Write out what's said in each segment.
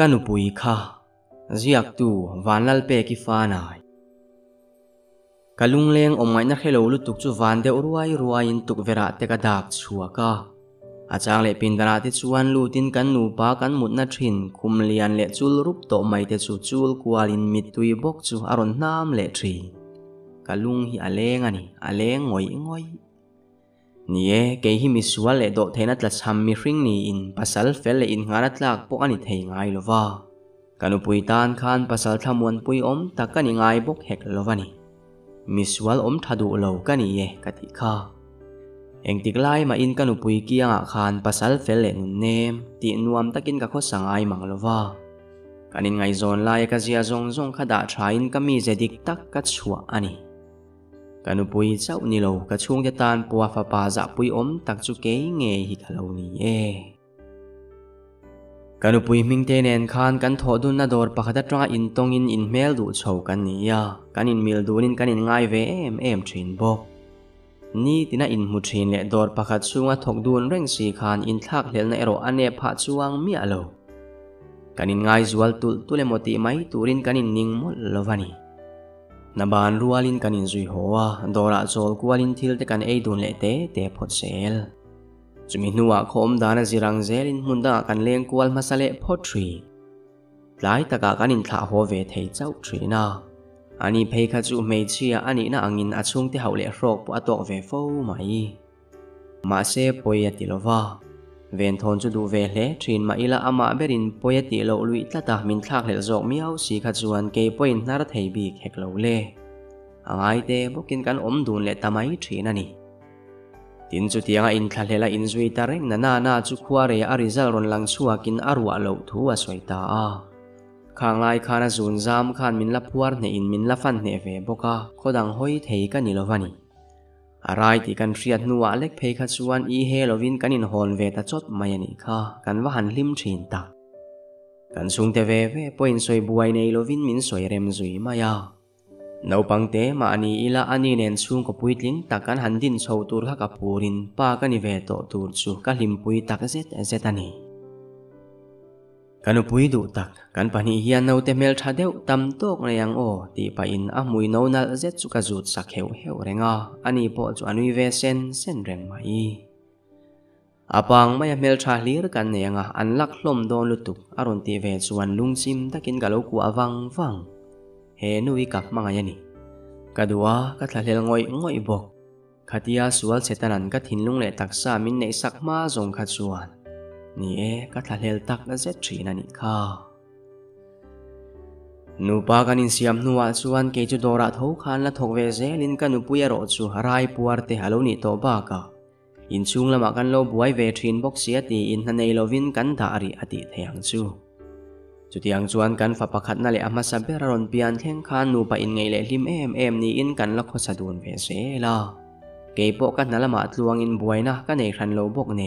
กันปุยค่ะจ้ากตัววานลัลเปกิฟานายกลุงเลงอมไงนักเฮลลุตุกจูวานเดอรวยรวยินตุกเวระเตกดักชัวก้าอาจารย์เลปินดาราติ่ชวนลูตินกันนูปากันมุดนัทรินคุมเลียนเลจูลรูปโตไม่เตจูจูลกวาลินมิดตุยบกจูอารณ์น้ำเลทรีกลุงฮิอเลงอันนี้อเลงงอยงอย nie ke hi mi sual le do theina tla cham mi hring ni in pasal fel le in ngara tlak po ani thei ngai lova kanu pui tan khan pasal thamuan pui om takani ngai bok hek lovani mi sual om thadu lo kani ye kati kha eng tiklai ma in kanu pui ki anga khan pasal fel le nun nem ti nuam takin ka kho sangai mang lova kanin ngai zon lai ka zia zong zong kha da thain kami zedik tak ka chua ani kanu pui sau ni lo ka chung ja tan pua fa pa za dạ pui om tak chu ke nge hi ka lo ni e kanu pui ming te nen khan kan tho dun na dor pakhata tanga in tong in in mel du chho kan ni ya kan in mil dun in kan in ngai ve em em thin bok ni tina in mu thin le dor pakhat chunga thok dun reng si khan in thak lel na ero ane pha chuang mi alo kanin ngai zual tul tule moti mai turin kanin ning mol lovani na ban rualin kanin zui hoa dora zol kualin thil te kan ei dun le te te phot sel chumi nuwa khom dana zirang zelin hunda kan leng kual masale photri lai taka kanin tha ho ve thei chau trina ani phei kha chu mei chia ani na angin achung te haule rok pu atok ve fo mai ma se poia tilova ven thon chu du ve hle thin ma ila ama berin poyati lo lui tlata min thlak le zok miau si kha chuan ke point nar thei bi khek lo le angai te bokin kan om dun le tamai thin ani tin chu tianga in thla in zui tareng na na na chu khuare a result ron lang chua kin arwa lo thu a soita a khang lai khana zun zam khan min la phuar ne in min la fan ne ve boka khodang hoi thei ka ni lovani อะไรที่กันเรียดนัวเล็กเพคัชวนอีเฮลวินกันอินฮอนเวตาจดไม่ยนิค่ะกันว่าหันลิมชินตักกันสูงเทเวเวปอยนสวยบวยในลวินมินสวยเรมสุยมายาเนาปังเตมาอันนี้อีละอันนี้เนนสูงกับปุยลิงตักกันหันดินโชวตัว์ฮักับปูรินป้ากันนีเวโตตัวจูกับลิมปุยตักเซตเซตันนี้กันปุยดูตักกันปานิยานเอาเทมเลชาเดวตั้มโตกเรียงโอตีไปอินอาะมุยโนนัลเซตสุกจุดสักเฮวเฮวเรงอ่ะอันนี้พอจวนวิเวเซนเซนเรงไหมอาปังไม่ยามเลชาลีร์กันเนียงอ่ะอันลักลมโดนลุตุกอารมณ์ตีเวจวนลุงซิมตะกินกะโลกัวฟังฟังเฮนุวิกับมังยานีกัดว่ากัดทะหลงอยงอยบกขัดยาสวลเซตานันกัดหินลุงเลตักซามินในสักมาทงขัดจวนนี่เอก็ทะเลตักนั่นเสตรีนันนี่ค่ะนูปากันอินสยามนัวสุวนเกิดจุดอรัตหูขันและทกเวเซลินกันนูปุยรอดสุฮารายปวาร์เตฮัลโลนิโตบากะอินซุงละมากันโลบวยเวทรินบอกเสียตีอินฮันเอโลวินกันดาริอติเทียงซูจุดยังสวนกันฝาปากัดนั่นแหละมาสับเบรรอนพปียนเทงขันนูปะอินไงเลลิมเอ็มเอ็มนี่อินกันละโคสะดูนเวเซล่าเกี่ยวกับนั่นละมาตลวงอินบวยนะกันในขันโลบกเน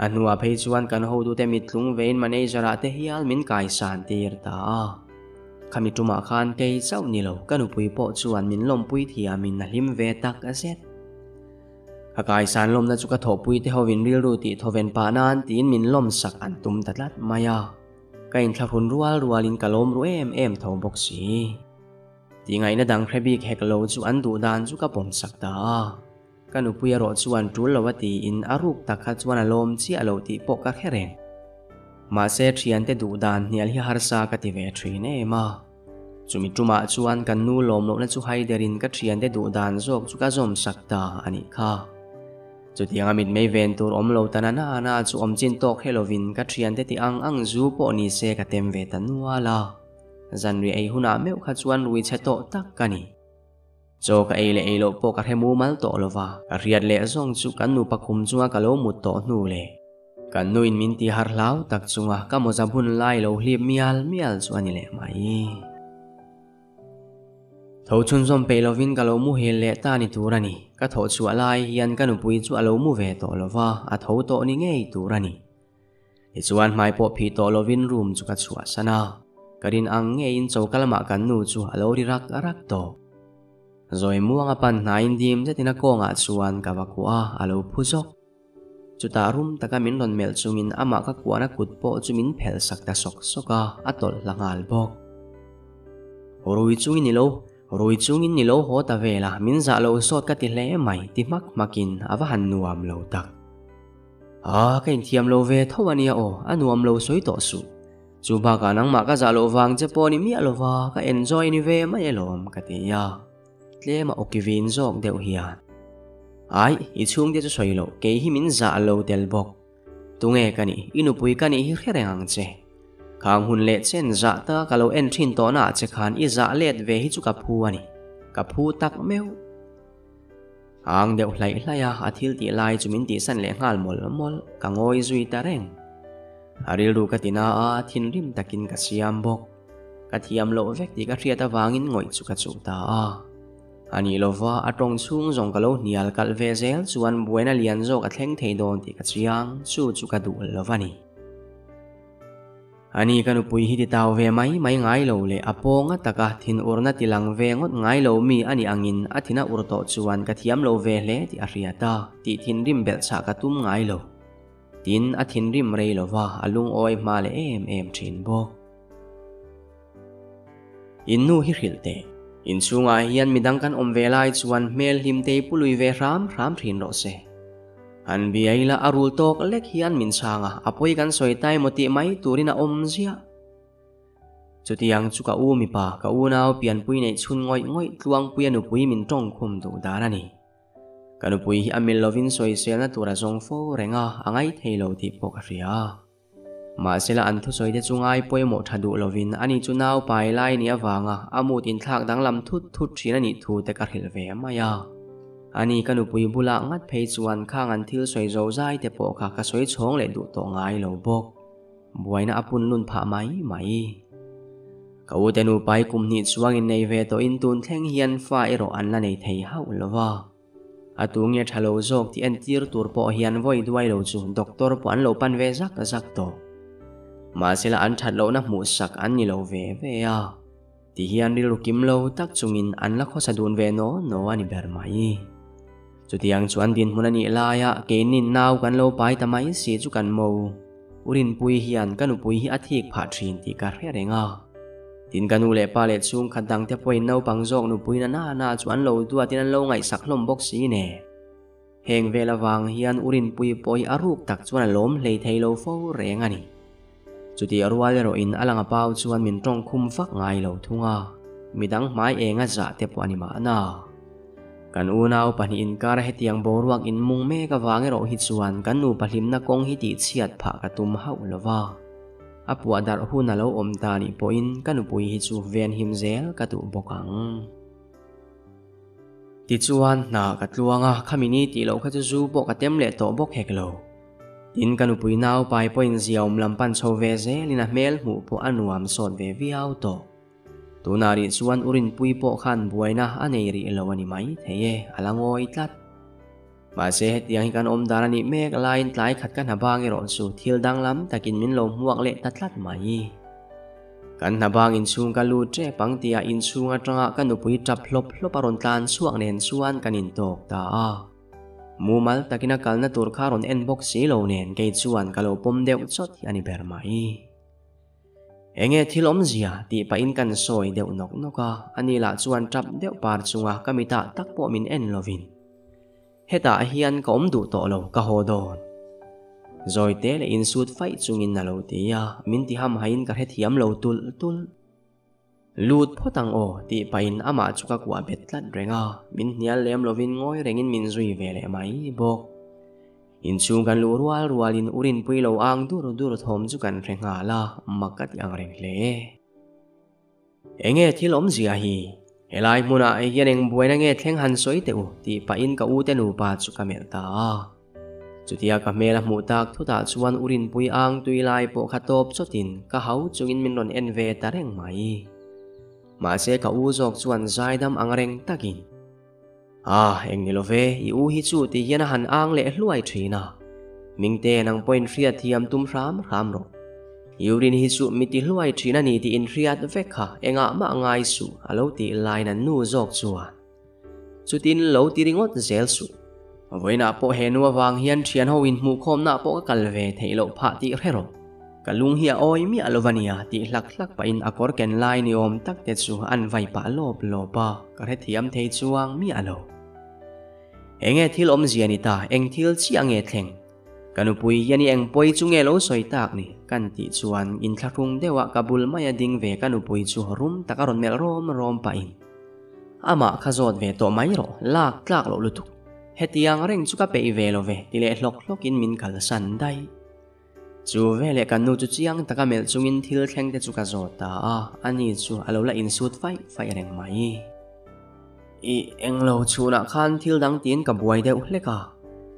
อันว่าเพื่อชวนกันหูดูเต็มถุงเวนมันเอจะรัาเตหิอัลมินก่สันติรตาขมิตรมาขานเกย์เว้านิโลกันอุปยปอชวนมินลมปุยที่อามินนั่งหิมเวตักเซตอากายสันลมนั่งจุกถอปุยที่หัวินริลรุติทเวนป่านานตีนมินลมสักอันตุมตัดลัดมายาก็อินทบหุ่นรัวรัวลินกะลมรัวเอ็มเอ็มทบกสีที่ไงนะดังเครบีแฮกโลจุอันดูดานจุกปมสักตากันอุปยรสวนจุลวัตีอินอารุกตักขัดสวนลามชที่อารมณ์ติปกกระแค่รงมาเสีทียนเตดูดานเนียลฮิฮาร์ซากติเวทรีเนมาจุมิจุมาชวนกันนูลมลมและจุไฮเดรินกัเทียนเตดูดานโชกจุกจอมสักตาอันนี้ค่ะ จุดยังมิดไม่เวนตัวอมโลตันนานาจุอมจินตกเฮโลวินกัเทียนเตติอังอังจูปอนิเซกเต็มเวตันวาลาจันรีไอหุนาเมวขัด่วนรุยเชโตตักกันีโจกเอลเอลโปกะเมูมัลโตโลวาเรียดเลซองจุกันนูปะคุมจัวกะโลมุดโตนูเลกันนูอินมินติฮาร์ลาวตักจัวกะมอจบุนไลโลฮีบมิอัลมิอัลสัวนิเลไหมทชุนซอมเปโลวินกะโลมูเฮเลตานิตูรานีกะทชัวไลยันกันนูปุยจัวโลมูเวโตโลวาอะทโตนิเงยตูรานีอิจวันไมโปพีโตโลวินรูมจุกัชัวสนากะดินอังเงยินโจกะละมากันนูจัวโลริรักรักโต rồi mua nga pan na in dim je tina ko suan chuan ka vakua alo phuzok chuta rum taka min ron mel chungin ama ka kuana kutpo chumin phel sakta sok soka atol langal bok roi chungin ilo roi chungin nilo ho ta vela min za lo sot ka ti hle mai ti mak makin ava han nuam lo tak à cái thiam lo về thâu anh à, ô dạ anh nuam lo soi tổ su chú ba cả năng mà cái giả lo vàng chế poni mi alo va cái enjoy ni về mấy lo cái gì à เลี้ยมาอุกิวินจอกเดียวเฮียไออีช่วงเดียวจะสวยโลเกี่ยมินจาโลเดลบอกตรงเอกันนี่อินุปุยกันนี่เฮียเรงเจข้างหุ่นเล็ดเช่นจ่าตากะโลเอ็นทินต่อหน้าจะขานอีจาเล็ดเวฮิจุกับผัวนี่กับผู้ตักเมวหางเดียวไหลไหลอาทิตย์ไหลจุมินตีสันเลงฮัลมอลมอลกังโอยจุยตาเร่งฮาริลูกตินาอาทินริมตะกินกัสยามบกกัตยามโลเวกติกัทเรียตาวางินงอยจุกัจุตาอา ani lova atong chung zong kalo nial kal ve zel chuan buena lian zo ka thleng thei don ti ka chiang chu chu ka du lovani ani kanu pui hi ti taw ve mai mai ngai lo le aponga taka thin urna tilang ve ngot ngai lo mi ani angin athina urto chuan ka thiam lo ve hle ti ariata ti thin rim bel cha ka tum ngai lo tin a thin rim rei lova alung oi ma le em em thin bo innu hi hrilte inchungah hian midang kan awm ve lai chuan hmel hlimtei pului ve hram hram thrin rawh se an biai la a rul tawk lek hian min changa a poi kan soitai moti mai turin a awm zia chutiang chu umi pa mipa ka pian pui nei chun ngoi ngoi tluang pui anu min tong khum du darani kanu pui hi amil lovin soi sel na tura zong fo renga angai theilo ti pokaria มาเสละอันทุสอยเดจุงไอ้ป่วยหมดดูลวินอันนี้จุนเอาไปไล่เนี้ยวางอ่ะอามูดินทากดังลำทุดทุดชีนันนี่ถูแต่กระหิลเวมายาอันนี้กันุปุยบุละงัดเพจวนข้างอันทิลสวยโจ้ใจแต่ปอกากระสวยชงเลยดูตองไอเหลวบก บวยนะอปุนลุนผาไหมไหมกาจะนูไปกุมนิดสว่างในเวตอินตุนแทงเฮียนฟ้าเอรออันละในไทยฮาวลว่าอาตุงเงทะโลโจกที่อันทิลตัวปอเฮียนไว้ด้วยเราจูนด็อกเตอร์ปวนเราปันเวซักซักโตมาสิละอันถัดโลนะหมุสักอันนี่โลเวเวอที่เฮียนริลกิมโลตักจุงินอันละข้อสะดวนเวโนโนอันนี่เบอร์ไม่จุดยังชวนดินมุนันนี่ลายะเกนินนาวกันโลไปทำไมสียจุกันโมอุรินปุยเฮียนกันอุปุยฮีอธิกผาทรินที่การเรียงาดินกันอุเลปาเลตซุงขันดังเทปวินนาวปังโจอกนุปุยนันนานาชวนโลตัวที่นั่นโลไงสักลมบกสีเน่เฮงเวลาวางเฮียนอุรินปุยปอยอารูปตักชวนล้มเลยเทโลฟูแรงอันนี้จุดที่อรุวเลโรอินอลังอปาวชวนมินตรงคุมฟักไงเหล่าทุงอามีดังไม้เองอาจะเทปวานิมานากันอูนาวปนินการเฮติยังบรวักอินมุงเมกวางเอโรหิตชวนกันนูปลิมนักงฮิติเชียดผากระตุมเฮาลวาอปวดารหูนาโลอมตานิปอินกันอุปุยฮิจูเวียนหิมเซลกระตุบกังติชวนนากระลวงา่ะขมินีติโลัจจูบกระเต็มเลโตบกเฮกโลทินกันอุปยนาวไปพอยินเสียวมลำพันโซเวซซลินะเมลหูพออนุวมสอดเววิอาตตัวนาริสวนอุรินปุยโอขันบวยนะอันเอริเอลวันิไม่เท่ยอลังโอยตัดมาเซตยังกันอมดารานิเมกลายนไลขัดกันหบางอิรอนสูทิลดังล้ำตะกินมินลมหวกเละตัดลัดไหมกันหบางอินซูงกันลูเจปังเตียอินซูงอัตรากันอุปยจับลบลบปรนตานสวงเนนสวนกันอินตกตา mu mumal takina kalna karon inbox si lo nen ke chuan kalo pom deu chot hi ani ber mai enge om zia ti pa in kan soi deuh nok noka ani la chuan trap deuh par chunga kamita po min en lovin heta hian ka om du to lo ka don. rồi té là in suốt phải chung in là lâu tí à, ham hay in cả hết hiếm lâu tul tul lut potang o ti pain ama chuka kwa betlat renga min hial lem lovin ngoi rengin min zui vele mai bok in chu kan lu rual rual in urin pui lo ang dur dur thom chu kan renga la makat yang reng le enge thil om zia hi helai muna e yaneng buena nge theng han soi te u ti pain ka u te nu pa chu ka mel ta chutia ka mela mu tak thu ta chuan urin pui ang tuilai po khatop chotin ka hau chungin min ron en ve tareng mai มาเสกอุจก่วนใจดำอังเร่งตักินอ่าเอ็งนี่ลเวอีอูุฮิจูตีเยนหันอังเล่ลวยทีน่ามิงเตนังพอยน์ฟรีดทียมตุมรามรามรยูรินฮิจูมิติลวยทีนานี่ตีอินฟรีดเวค่ะเอ็งอามาง่ายสูอาลูตีไลนันนูจกชวนจุดที่นลูตีริงอัดเซลสูเวน่าพอเห็นว่าวางเฮียนเชียนฮาวินมูคอมน่าพอกัลเวเที่โลพัที่เฮโรกลุงเฮียโอยมีอลวานียตหลักลักไปอินอคอร์เกนไลนิอมตักเตจูอันไวปะโลบลบะกระเทียมเทจวงมีอลเองเอทิลอมเซียนิตาเองทิลชียงเอทิงกันอุปยยันยองปอยจุงเอลอสอยตากนี่กันติจวนอินทรุงเดวะกบุลไม่ยดิงเวกันอุปยจุฮรุมตะการนเมลรอมรอมไปอินอามาคาโซดเวโตไม่รอลากลากโลลุตุเฮติยังเร่งสุกเปอเวลเวติเลหลอกหลอกอินมินกาลสันได้จูเวเลกันนูจุจียงตะกาเมลจุงินทิลแข่งเตจุกสโอตาอันนี้จูอาลละอินสุดไฟไฟแรงไหมอีเอ็งเราชูนักขันทิลดังตีนกับบวยเดอุเลกะ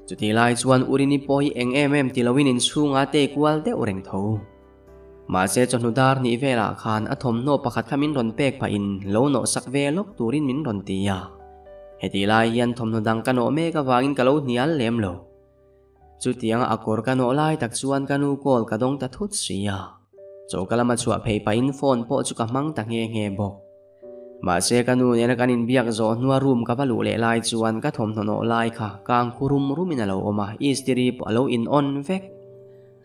จุดที่ไล่ชวนอุรินิปอยเอ็งเอ็มเอ็มทิลวินินชูงาเตกวลเดอุเรงทูมาเซจนุดาร์นิเวลาขันอธมโนประคัดขมินรอนเปกพอินโลโนสักเวลกตูรินมินรอนตียาเฮติไลยันธมนดังกันโอเมกวางินกะโลนนอัลเลมโลจุดยังอักรกันโอไลตักชวนกันอุกอลกระดงตัดทุดเสียโจกลมาชวเพย์ไปอินฟอนปอจุกมังตักเงเงบอกมาเยกันอุเนี่ยกันอินเบียกโจนัวรุมกับลูเลไลชวนกระถมโนอไลค่ะกางคุรุมรุมินาโลอมาอีสติรีปอโลอินออนเวก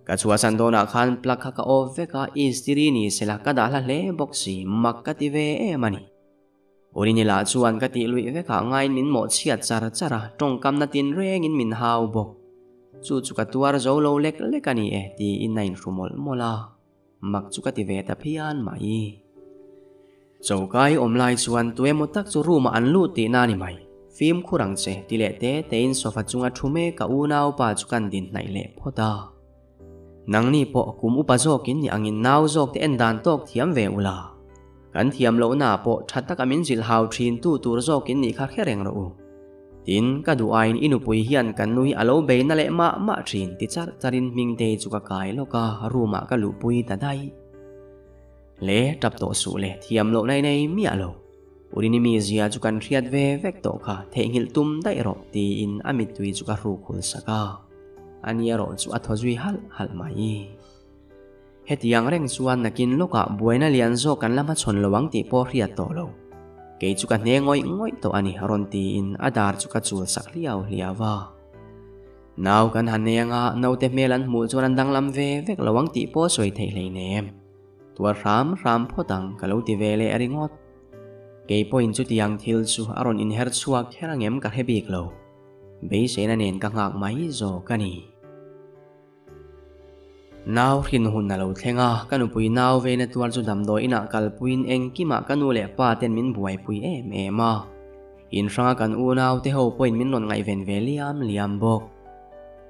กชัวสันโดนาขันปลักขะกอเวกาอีสติรีนีเสลักกะดาลเลบอกสีมักกติเวเอมันีอุรินิลาชวนกติลุยเวกาง่ายินหมดเชียจาระจาระตรงกำนัดตินเร่งินมินฮาวบอกสุดจุกตัวเราเล็กเล็กนี่เอ๋ดีอินในรูมอลมลามักจุกติเวทพิยานหม่ยจ้ากายอมไลายส่วนตัวมุตักสูรูมาอันลู่ตีนานี่ไหมฟิล์มคุรังเซติเลเตเตินซฟัจุงอชูเมกอูนาวปาจุกันดินในเล็บพอดานังนี่พอคุมอุปจอกินยังอินนาวจอกที่เอ็นดันตอกเทียมเวอุลากันเทียมโลนาพอชัตตะกามินจิลฮาวทรีนตู่ตัวจอกินนี่คาแค่แรงเราอทินก็ดูอ้นี่นุปุยเฮียนกันนุยอโลเบนั่นแลมามาทินติดจัดจารินมิงเตจุกกายโลกะรูมาก็ลุปุยตาได้เล่จับโตสูเล่เทียมโลในในมีอโลอุรินิมิเสีาจุกันเรียดเวเวกโตค่ะเทงิลตุมได้รบตีอินอามิตุยจุกรูคุลสกาอันนี้รอจุอัตทจุยฮัลฮัลไม่เหตุยังเร่งส่วนนักินโลกะบุยนาเลยันโซกันละมาชนระวังติปอเรียตโตโล ke chu ka ne ngoi ngoi to ani haron ti in adar chu ka chul sak liaw liawa nau kan han ne nga nau te melan mu chuan an dang lam ve vek lawang ti po suy thấy lei ne tua ram ram po tang ka lo ti ve le ari ngot ke po in chu tiếng thil su aron in her chuak kherang em ka hebik lo be se na nen ka ngak mai zo ka ni नाव हिन हुन लो थेंगा कनु पुइ नाव वेने तुर जु दम दो इना कल पुइन एंग की मा कनु ले पा तेन min buai pui em em a in ranga kan u naw te ho point min non ngai ven ve liam liam bok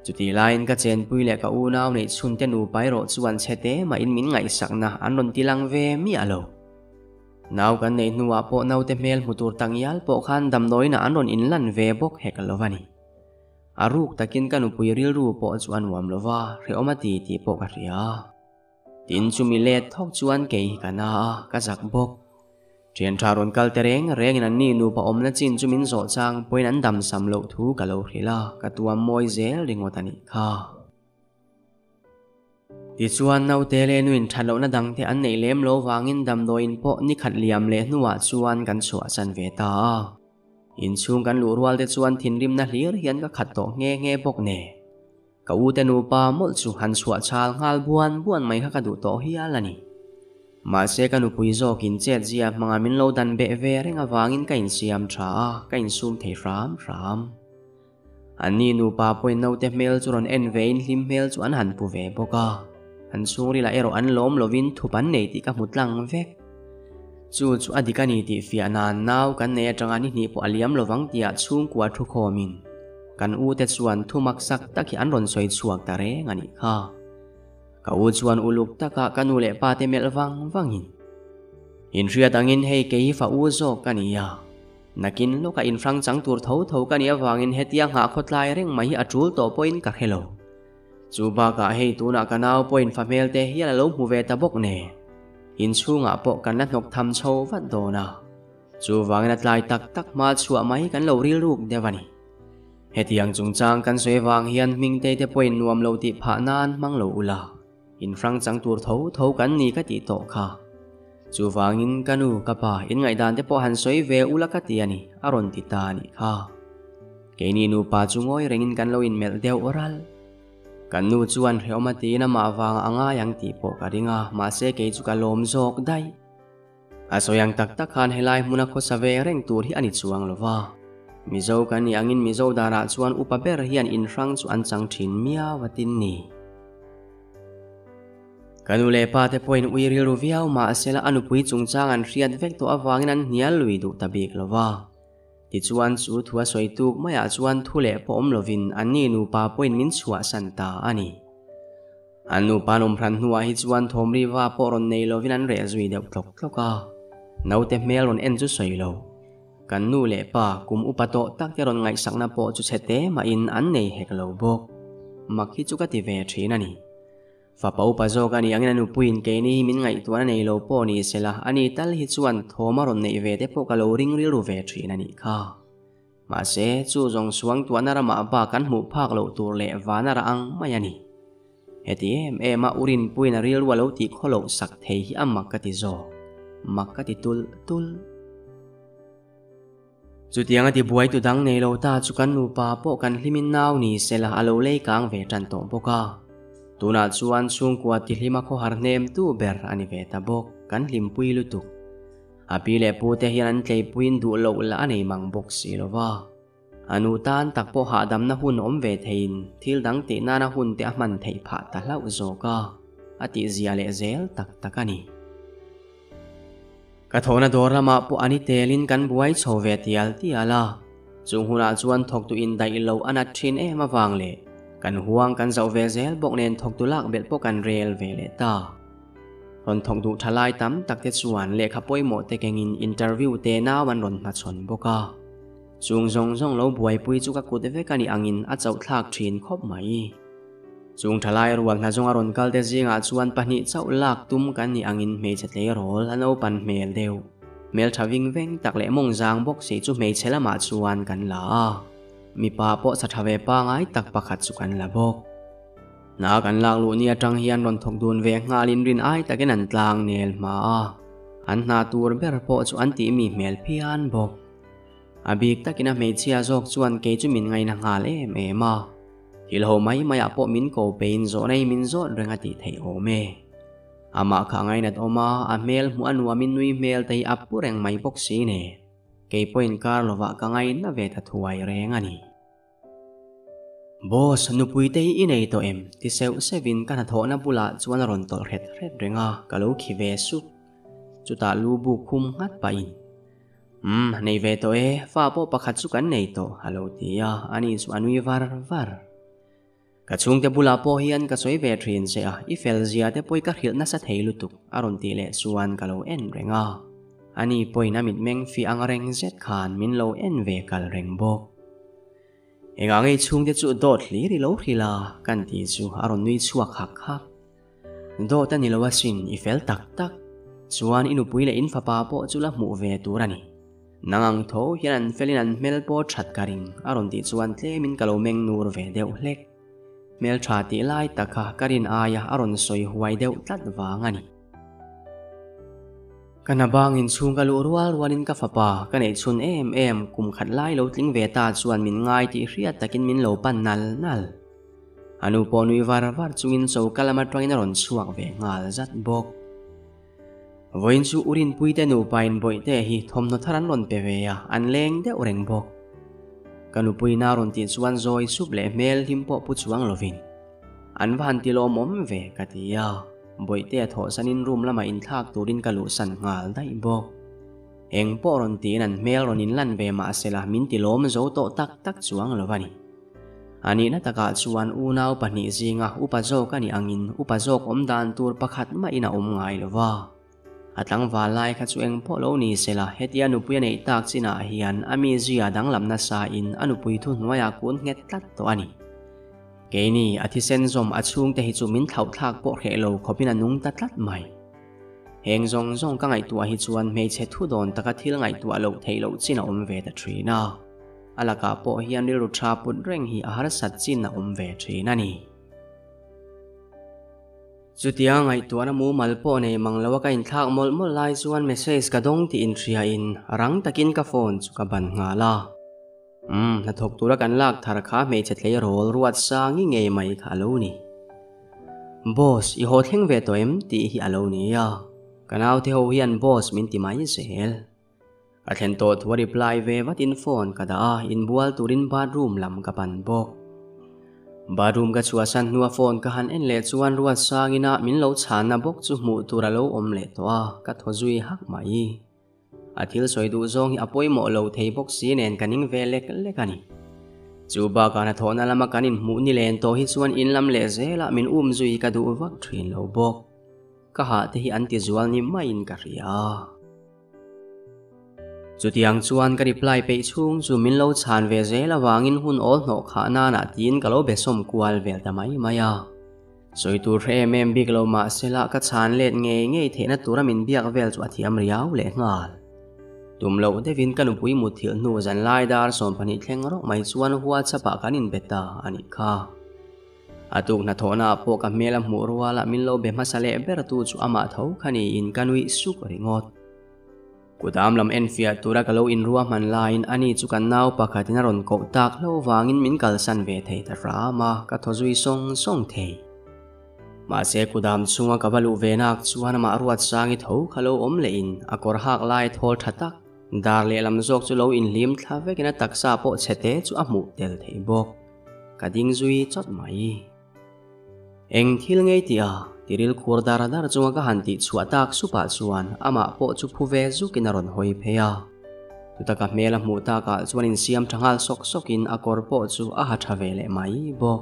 chuti lain ka chen pui le ka u naw nei chun te nu pai ro chuan chete ma in min ngai sak na an non tilang ve mi alo naw kan nei nuwa po naw te mel mutur tangyal po khan dam noina an non in lan ve bok hekal lovani อารุกตะกินกันอุปยริรูปอจวนวมลว่าเรียอมาตีตีปกเรียตินชุมิเลทอกจวนเกยกันนากะจักบกเทียนทารุนกัลเตเรงเรงนันนี่นูปอมนัจินชุมินโสจางปวยนันดำสำโลทูกะโลเรลากะตัวมอยเซลดิงวตันิคาติชวนนอาเตเลนุนทันโลนดังเทอันไหนเล่มโลวางินดำโดยินปอนี่ขัดเหลี่ยมเลนัวชวนกันสวสันเวตา in inchum kan lu rual te chuan rim na hlir hian ka khat tawh nghe nghe bawk ne ka u te nupa mol chu han chua chal ngal buan buan mai ha ka du tawh hi ala ni ma se ka nu pui zo kin chet zia manga min lo dan be ve renga wangin ka in siam tha ka in sum thei ram ram ani nupa poin no te mel churon en vein hlim mel chu an han pu ve boka an sung ri la ero an lom lovin thupan nei ti ka mutlang vek chu chu adikani ti fi anan nau kan ne atanga ni ni po aliam lovang tia chung kwa thu khomin kan u te chuan thumak sak taki an ron soi chuak tare ngani kha ka u chuan uluk taka kanu le pa te mel wang wangin in ria tangin hei ke hi fa u zo kania nakin loka in frang chang tur tho tho kania wangin hetia nga khotlai reng mai atul to point ka khelo chu ba ka hei tuna kanau point famel te hi la lo mu ve ta bok ne อินชูงาปกันนัดนกทำโชว์ัดโดนาจูวางนัดลายตักตักมาชัวไหมกันเหลารีลูกเดวันีเฮติยังจุงจางกันสวยวางเฮียนมิงเตเตปวยนวมเหลาติผานานมังเหลาอุลา อินฟรังจังตัวทูทูกันนี่ก็ติโตคาจูวางอินกันอูกับป้าอินไงดานเตปวหันสวยเวอุลากติยานีอรุณติตานีค่าเกนี้นูป้าจุงอยเร่งินกันเหลาอินเมลเดวอรัล kanu chuan rheomati na ma wang anga yang tipo karinga ma se ke lom jok dai aso yang tak tak han helai muna ko sa ve reng tur hi ani chuang lova mizo kan ni angin mizo darat chuan upaber hian in rang chu an chang thin mia watin ni kanu le te point ui ma sela anu pui chung changan riat vek to awangin an hial tabik lova ti chuan chu thua soi tuk mai a chuan thu le pawm lovin ani nupa point min chua santa ani an nupa nom phan hnuah hi chuan thom ri va pawron nei lovin an reh zui deuh thlok thloka note hmel on en chu soi lo kan nu le pa kum upato tak te ron ngai sakna po chu chete ma in an nei hek lo bok makhi chu ka ti ve thin ani ฟ้าปาปุปโจกันยังนั่นุปุินเกนีมินไงตัวนันเอโลโปนี่สิละอันนี้ตั้งหิตส่นโทมารอนในเวทพวกลริงริลเวทีนันี่ค่ะมาเซจูจงสวงตัวนารามาบากันหูภาคลูตัวเลวานารังไม่ยันนี่เฮติเอมเอมาอุรินพูินริลวัลูติขลูสักเทหิอัมมักกติโจมักกติตุลตุลจุดยังติบวยตุดังในโลตาจุกันอุปาโปกันลิมินนาวนีเซลาอโลเลกังเวทันตงปกา Tuna chuan sung kwa ti lima ko harnem tu ber ani ve tabok kan limpui lutuk. Api le pute hian an tlei puin du lo la ani mang bok si lova. Anu tan takpo hadam na hun om ve thein thil dang ti na na hun te aman thei pha ta lau zo ka. Ati zia le zel tak takani. Kathona dora ma pu ani telin kan buai chho ve tial ti ala. Chung huna chuan thok tu in dai lo ana thin e ma wang le. กันห่วงกันเสาเวเซลบกเนนทกตุลักเบ็ดปกันเรลเวเลตาตอนทกดูทลายตั้มตักเทสวนเลขาป่วยหมดแต่แกงินอินเตอร์วิวเตน้าวันรลนมาชนบกาสูงทรงทรงเราบวยปุยจุกกุดเวกันอังินอาเจ้าทากทีนครบไหมสูงทลายรวงนาจงอรุณกัลเตจิงอาชวนปนิเจ้าลากตุ้มกันีอังินเมจเลโรลอันเอาปันเมลเดวเมลทาวิงเวงตักเลมงจางบกสีจุเมเชลมาชวนกันลา mi pa po sa thave pa ngai tak pakhat sukan kan labok na kan lak lu ni atang hian ron thok dun ve ngalin rin ai takin an tlang nel ma a an na tur ber po chu an ti mi mel phian bok abik takina meichia jok chuan ke chu min ngai na ngal em em a hil ho mai mai apo min ko pein zo nei min zo renga ti thei o me ama kha ngai nat oma a mel mu anu amin nui mel tei apureng mai bok si ne Kei poin Karlova ka ngay na về ve tatuay rèn anh. Boss, nụ nupui te inay to em, ti sew sevin ka natho na pula chuan ron tol ret ret renga kalo ki ve sup. Chuta lubu kum ngat pa in. Hmm, nei ve to e, fa po pakatsukan nei to, halo tiya, ani chuanui var var. Cả chung te bula po hian ka soi ve trin se a, i fel zia te poi ka khil na sa thei lutuk, aron ti le suan lâu en rèn renga. ani poi na mit meng fi ang reng zet khan min lo en ve kal reng bok enga ngai chung te chu dot li ri lo khila kan ti chu aron nui chuak hak hak do ta ni lo wasin i fel tak tak chuan inu pui le in fa pa po chu la mu ve tur ani nangang tho hian an felin an mel po that karing aron ti chuan tle min kalo meng nur ve deuh hlek mel tha ti lai taka karin aya aron soi huai deuh tlat wang ani กันบางอินซุงกัลูรัวรวนินกะฟปากันไอชุนเอ็มเอ็มกุมขัดไล่โลทิ้งเวตาส่วนมินง่ายที่เรียดตะกินมินโลปันนัลนัลอนุปนุยวาร์วารจุงินโซกัลมัตรังนรนสวกเวงาลจัดบกวินซูอุรินปุยเตนูปายนบอยเตหิทมนทรันลนเปเวียอันเลงเดอเรงบกกันุปุยนารนติสวนซอยสุบเลเมลทิมปอปุชวังโลวินอันวันติโลมอมเวกติยาบ่อยเตะโถสันินรุมละมาอินทากตูดินกะลุสันงาลได้บอกเองปอรอนตีนันเมลรอนินลันเวมาเซลามินติลมโจโตตักตักสวงลวนีอันนี้นะตะกาชวนอูนาวปนิจิงะอุปโจกันอังินอุปโจกอมดานตูร์ประคัดมาอินาอมไงลว่าอาตั้งวาไลขัดชวงพ่อโลนีเซลาเฮติอันุปุนในตักสินาเฮียนอามีจิอาดังลำนาซาอินอนุปยทุนวายากุนเงตัดตัวนี้เกนี่อาทิเซนอมอาชซุงแต่หิจูมินเท่าทากปกเขโลขอบินานุงตัดลัดใหม่เฮงซงซงก็ไงตัวหิจวนไม่เชทุดอนตะกะที่ละไงตัวโลเทโลจินาอมเวตทรีนาอลากาปอฮียนนดิรุชาปุนเร่งฮีอาหารสัตจินาอมเวทรีนานีจุดยังไงตัวนั้นมูมัลปอในมังลวกันทักมอลมอลไลจวนเมเซสกระดงที่อินทรียอินรังตะกินกะฟอนสุกบันงาลาอืมถ้าถกตัวกันลากธารคาเมจัดเลยรอรวดสางยังไงไม่คาลูนี่บอสอีโฮทิ้งเวตัวเอ็มตีฮิอาลูนี่ยากันเอาที่เขาเฮียนบอสมินติมาเยสเซลกระเทนโตทวารีปลายเววัดอินฟอนกระดาอินบัวตูรินบาร์รูมลำกับปันบอกบาร์รูมกับชัวชันนัวฟอนกับฮันเอ็นเลชวันรวดสางยิน่ามินเลวชานับบอกจุหมูตุระโลอมเลตัวกับทวารีฮักไม่ athil soidu zong hi apoimo lo theibok sinen kaning ve lek lek ani ba kana thona lama kanin mu ni len to hi chuan in lam le zela min um zui ka du vak thrin lo bok ka ha te hi anti zual ni mai in ka ria chutiang chuan ka reply pe chung chu min lo chan ve zela wangin hun ol no kha na na tin ka lo be som kual vel ta mai maya soi tu re mem big lo ma sela ka chan let nge nge the na tura min biak vel chu athiam riau le ngal ตุ่มเลาเดวินกันปุยมุทิหียนูจันไลดาร์ส่งพันิเทงรกไม่่วนหัวสปะกันินเบตาอันนี้ค่ะอาตุกนัทโนาพวกับเมลมูรัวละมิลโลเบมาสเลเบรตูจูอามาเทาคันีอินกันวิสุกริงอดกูตามลำเอ็นฟิอาตุระกะโลอินรัวมันลายนอันนี้จุกันนาวปะกัตินรอนกตากเลววางินมินกัลสันเวเทตรามากะทจุยสงสงเทมาเซกุดามซุงกับลูเวนักชวนมาอรวดสางิทเขลค่ลอมเลอินอกรหักไลทอลทัตัก dar le lam zok chu lo in lim tha ve kina taksa po chete chu amu tel thei bok kading zui chot mai eng thil ngei tia tiril khur dar dar chunga ka hanti chu atak su pa chuan ama po chu phuve zu kina ron hoi pheya tuta ka mela mu ta ka ah chuan in siam thangal sok sokin akor po chu a ha tha ve le mai bok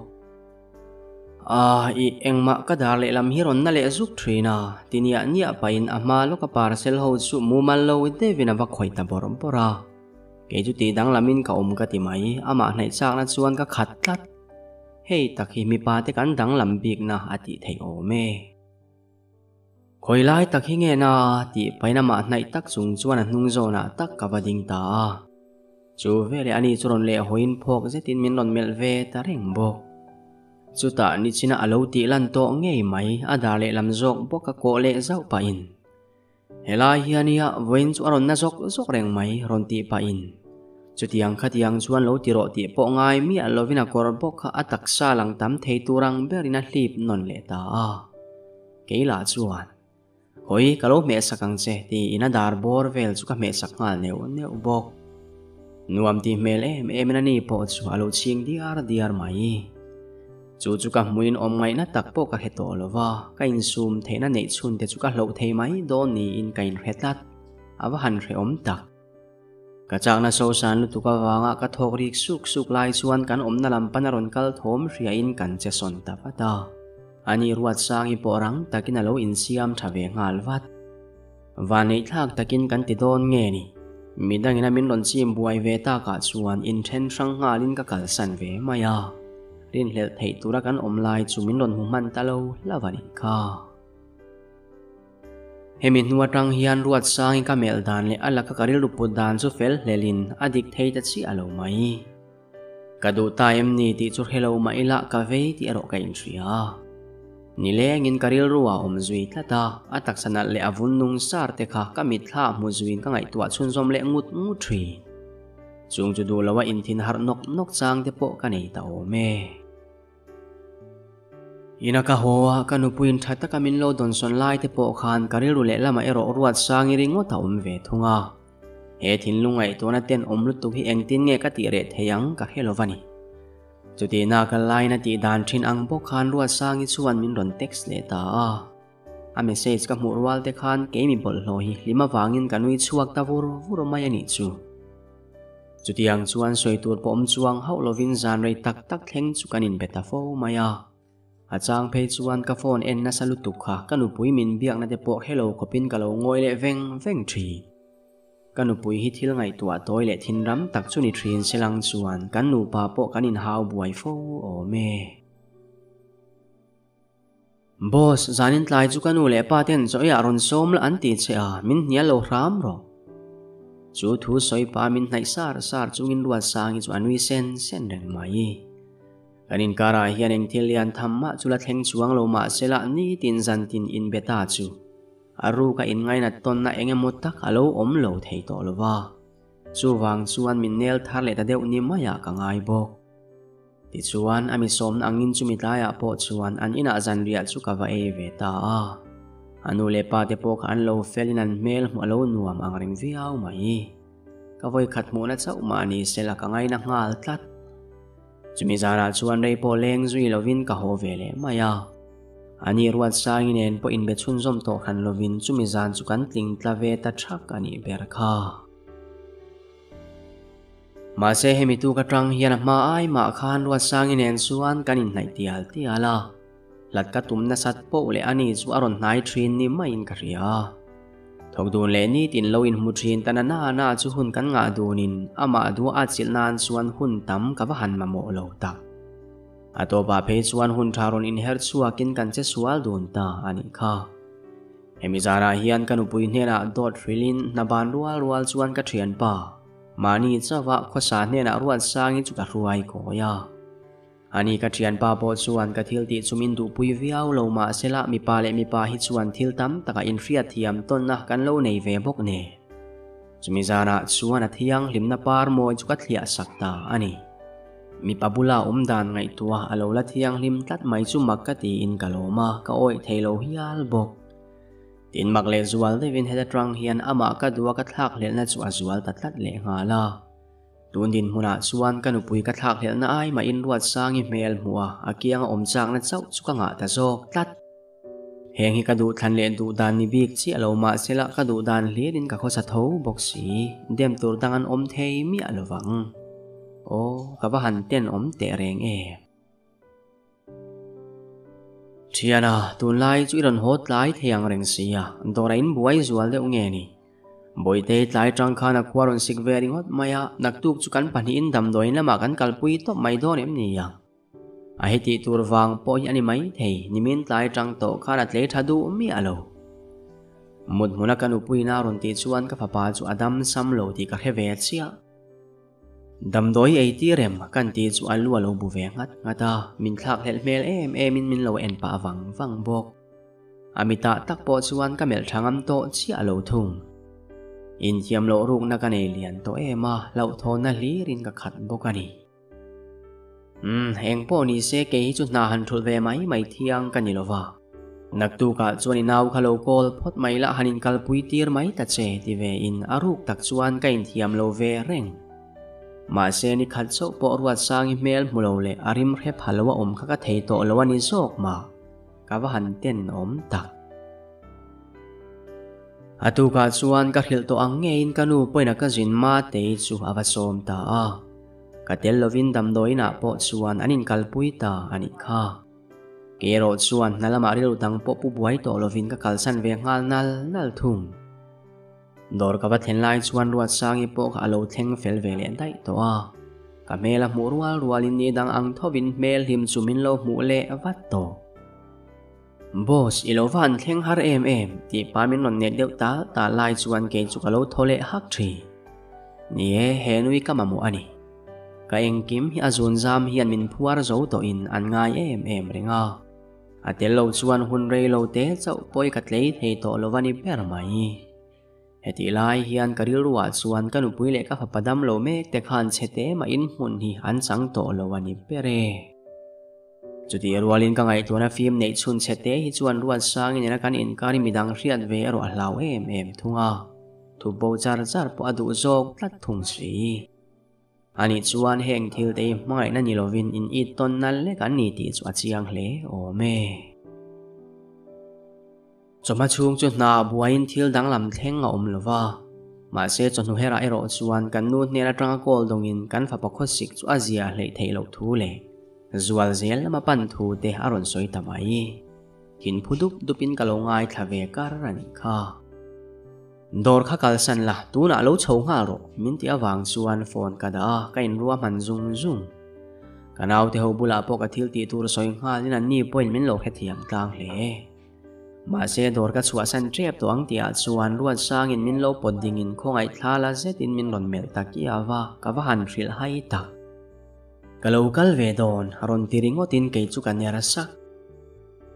à i anh mà cái đà lệ làm hi rồi na lệ giúp thuyền à tin nhà nhà pain ama lo cái parcel hậu su mu man lâu để vì nó vắt khỏi ta borom pora cái chút ti đang làm in cả ôm cái tí máy ama này sang nó suan cái khát tát hey ta khi mi pa te kan dang làm việc na ati thei o me khoi lai ta khi nghe na ti paina ma nai tak sung chuan nung zo na tak ka va ding ta chu ve le ani churon le hoin phok zetin min lon mel ve ta reng bok chú ta ni china lâu ti lan to nghe mai a da le lam zong po ka ko le zau pa in helai hiania vein chu aron na zok zok reng mai ron ti pa in chu tiang kha tiang chuan lo ti ro ti po ngai mi a lovina kor bo kha atak sa lang tam thei turang berina hlip non le ta a keila chuan hoi ka lo me sakang che ti ina dar bor vel chu ka me sak ngal neu neu bok nuam ti mel em em na ni po chu alo ching diar diar mai chú chú cả muin om ngay na cả po ka lo vợ cái in sum thế na nei chun te chú cả lâu thế mai do ni in cái hết kain hretlat awa han re om tak ka chang na so san lu cả ka wanga cả thok rik suk suk lai suan kan om na làm pan ron kal thom ria in kan che son ta pata ani ruat sang i po rang takin lâu in siam thave ngal wat và thác ta takin kan ti don nge mình đang ina mình lon chim buai ve ta cả suan in chen sang ngalin cả kal san ve maya à. รินเลทตุรกันอมลายสูมินดนหุมันตะโลลาวานิกาเฮมินหัดรังฮิอันรวดสางกัเมลดานเลอัลลักการิลุปดานสุเฟลเลลินอดิกเทยจัดซีอาโลไมกระดูตายมีติจุรเฮโลไมละกาเฟที่อรกันนิยานิเลงินการิลรัวอมจุยตาตาอัตักสนัาเลอวุนนุงสาร์เตคากามิดลามุจุยนกังไอตัวชุนซอมเลงุดมุทรีูงจุดูลว่าอินทินหารนกนกจางเทปะกันในตาโอเมอินักหัวกันอุปยินทัตกามินโลดอนสันไลเทปะขานการิรุเลละมาเอรอรวัดสางอิริงวตาอมเวทุงาเฮทินลุงไอตัวนัตเตนอมลุตุกิเองตินเงกติเรตเฮยังกับเฮโลวันีจุดีนากไลนาตีดานทินอังปกขานรัวสางิสวนมินรอนเท็กซ์เลตาอเมเซจกับมูรวัลเทคานเกมิบอลโลฮิลิมาฟางินกันุยชวกตาวูรูรมายานิจู chú chutiang chuan soitur pawm chuang ho lovin zan rei tak tak thleng chukanin beta fo maya achang à, phê chuan ka phone en na salu tu kha kanu pui min biang na te po hello kopin lo ngoi le veng veng thi kanu pui hi thil ngay tua toi le thin ram tak chu ni thrin selang chuan kanu pa po canin hau buai fo o me boss zanin tlai chu kanu le pa ten zoya ron som la an ti che a min hnia lo ram ro chú thú soi pa min nai sar sar chungin luat sang hi chu anui sen sen reng mai anin kara hian eng thil lian thamma chu la theng chuang lo ma sela ni tin zan tin in beta chu aru ka in ngai na ton na enge mot tak alo om lo thei to lova chu wang chuan min nel thar le ta deuh ni maya ka ngai bo ti chuan ami som na angin chu mi tlaya po chuan an ina zan ria chu ka va e ve ta a อนุเลปาเตปโอคันโลวเฟลินันเมลมาโลนัวมังริมวิอาวไม่ก็วยขัดมูนัดเจ้ามานีเซลักง่ายนักงาลตัดจมิจาราชวนไรโปเลงซุยลวินกะโฮเวเลมายาอันนี้ัวสางินเองพออินเบชุนซอมโตคันลวินจมิจานสุกันติงตาเวตัชักอันนเบรคามาเซเฮมิตูกระตังเาียนมาไอมาขันรัวสางินเอวนกันในทนตีอัลตีอาลาลัดกระตุมนัสัดโปเลอันนี้สุอรอนไนทรีนนี่ไม่อินกเรียถกดูเลนี่ตินเลวินมูทรีนตันนานาจุหุนกันงาดูนินอามาดูอาจิลนานส่วนหุ่นตั้มกับหันมาโมโลตาอาตัวบาเพส่วนหุ่นทารอนอินเฮิร์สวากินกันเจสวลดูนตาอันนี้ค่ะเอมิจาราเฮียนกันอุปยเนระดอดริลินนับานรัวรัวส่วนกัทเรียนป่ามานี่จ้าวะข้อสารเนระรัวสร้างอิจุกรวยโกยาอันนี้กทียนปาบอสวนกทิลติสุมินดูปุยวิเอาโลมาเสละมีปาเลมีปาฮิตสวนทิลตัมตะกอินเฟียาทียมต้นนะกันโลในเวบกเนยสุมิจานะสวนที่ยงลิมนาปาร์โมจุกัตเลียสักตาอันนี้มีปาบุลาอุมดานไงตัวอโลละที่ยงลิมตัดไม่ซุมักกตีอินกะโลมาก็โอยเทโลฮิอาลบกตินมักเลสวนได้วินเฮตตรังเฮียนอามากัตัวกัตลักเลนัสวนสวนตัดตัดเลงาลา tuôn din muna suan kanu pui ka thak hel na ai ma in ruat sangi mel mua akiang om chang na chau chuka nga ta zo tlat heng hi kadu than le du dan ni bik chi alo ma sela kadu dan le din ka kho sa tho boxi dem tur dangan om thei mi alowang o ka ba han ten om te reng e Chiana, tuần lai chú ron hot lái thầy ăn rình xì à, đồ ra in buổi dù al đeo nghe nì. boi te tlai tang kha na kwaron sik vering hot maya nak tuk chukan pani in dam doi lama kan kalpui to mai don em ni ya a he ti tur wang po ani mai thei nimin tlai tang to kha na tle thadu mi alo mut muna kan upui na ron ti chuan ka phapa chu adam sam lo ti ka heve chia dam doi ei ti rem kan ti chu alu alo bu ve ngat ngata min thlak hel mel em em min min lo en pa wang wang bok amita tak po chuan kamel thangam to chi alo thung อินเทียมโลรุกนักกันเอเลียนตัวเอมาเล่าทอนนลีรินกับขัดบุกันีอืมเองพ่อนี่เสกยิ่งจุดน่าหันทุเวไหมไม่เที่ยงกันยิ่งว่า นักตุกัดชวนินาวขลุกโกลพดไม่ละหันอินกัลปุยตีร์ไหมตัดเชติเวอินอารุกตักชวนกันอินเทียมโลเวเร่งมาเซนิขัดโซปอรวัดสางอีเมลมุลเลอริมเรพฮัลวะอมขะกะเทโตลวานิโซกมากะวันเต้นอมตัก Atu ka chuan ka khil to ang ngein kanu poina ka jin ma te chu awasom ta a. Katel lovin dam doina po chuan anin kalpui ta ani kha. Kero chuan nalama rilu dang po pu buai to lovin ka kalsan ve ngal nal nal thum. Dor ka ba then lai chuan ruat sangi po ka alo theng fel ve len dai to a. Ka mela mu rual rualin ni dang ang thobin mel him chumin lo mu le wat to. บอสอีโลวันเ่งฮาร์เอ็มเอ็มที่ปามินนนเนตเดียวตาตาไลาจวนเกสุกโลโทเลฮักทรีนี่เฮนวิกามามูอันนี้กเองกิมฮิอาจุนซามฮิอันมินพัวร์โจโตอินอันง่ายเอ็มเอ็มเรงะอาเตลโลจวนฮุนเรย์โลเตเจ้าปอยกัดเลยเฮโตโลวันิเปอรมายีเฮติลายฮิอันการิลวัดจวนกันอุปยเลกับปดดัมโลเมกเตขันเชเตมาอินหุนฮิอันสังโตโลวันิเปเรจุดที่รัวลินกังไอตัวนั้นฟิล์มในชุนเชตเตฮิจวนรัวสร้างในนัการอินการมีดังเรียดเวอรัวลาวเอ็มเอ็มทุ่งอาทุบโบจาร์จาร์ปอดูโจกตัดทุ่งสีอันนี้จวนแห่งทิลเตไม่นั่นยิโรวินอินอีตอนนั้นและกันนี่ที่จวดเชียงเลโอเมจมาช่งจุดนาบัวอินทิลดังลำเท่งอมลว่ามาเสจนุเฮราเอรจวนกันนู่นเนรตรังกอลดงอินกันฝาปกคสิกจวาเจียเลยเทลทูเล่ zual zel na mapan thu te aron soi tamai hin phuduk dupin kalongai thlave karani kha dor kha kalsan la tu na lo chho nga ro min ti awang chuan phone kada ka in ruwa man zung zung kanau te ho bula po ka thil ti tur soi nga lin an ni point min lo khe thiam tlang le ma se dor ka chua san trep to ang tia chuan ruan sang in min lo pod ding in khongai thla la zet in min ron mel takia wa ka wa han thril hai tak Kalau kalve don ron tiringotin kay tsukan yarasak.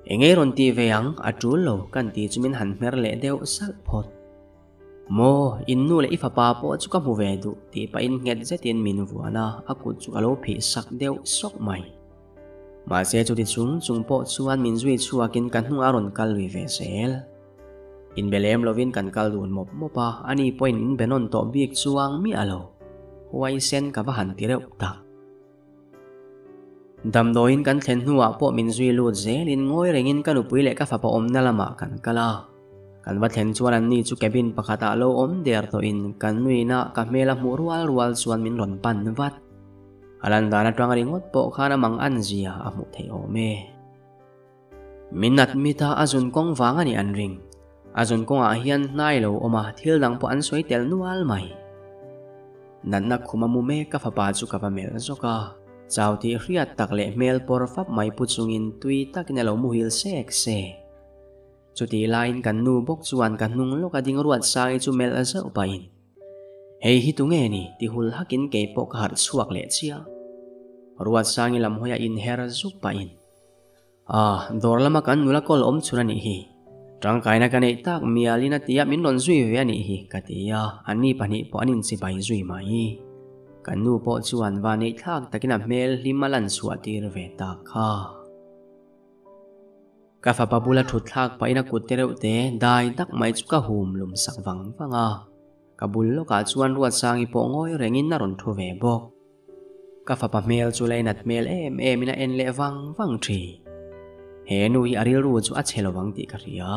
Ingay e ron ti veyang atulo kan ti tsumin hanmer le deo salpot. Mo innu le ifapapo at tsukam huvedu ti pa inged zetin chu akut tsukalo pisak deo sok may. Masya tsuti tsung tsung po tsuan minzui tsuakin kan hung aron ve sel. In belem lovin kan kaldun mop mopa ani poin in benon to biik tsuang mi alo. Huay sen kabahan ti reuktak. ดำโดยินกันเห็นหัวพวกมินซุยลูดเจลินงอยเร่งินกันอุปยเล็กับฝา่ออมนั่งละมากันกะลากันวัดเห็นชวนนี้ชุกเบินปะคาตาโลอมเดียร์ตัวอินกันนุยนะกับเมลามูรวลรัลชวนมินหล่นปันวัดอาลันดานัดวางริงวดพอกข้านะมังอันเซียอาหมุทเทโอเมมินัดมิตาอาจุนกงฟังอันอันริงอาจุนกงอาเฮียนนายโลอมาทิลดังปออันสวยเตลนัวลไม่นั่นนักขุมมุเมกับ้าปัจจุกับเมลสก้า chau ti tak le mel porfap mai pu chungin tui tak na muhil sek se chuti lain kan nu bok chuan kan nung lok ading ruat sai chu mel a zau pain hei hi tu nge ni ti hul hakin ke pok har chuak le chia ruat sangi lam hoya in her zuk pain ah dor lamakan kan nula kol om chuna ni hi trang kaina kan ei tak mialina tiap min non zui ve ani hi katia ani pani po anin si bai zui mai กันนูโอชวนวานิทากตะกินับเมลลิมาลันสวดีรเวตาคากาฟาปบุลทุดทากไปนักกุเตเรวเตได้ตักไม่จุกหูมลุมสักวังฟังอ่ะกบุลโลกาจวนรวดสางอีปงอยเร่งินนรนทเวบกกาฟาปะเมลจุเลนัดเมลเอมเอมินาเอ็นเลวังวังทรีเฮนุยอาริรูจุอัจเฉลวังติกริยา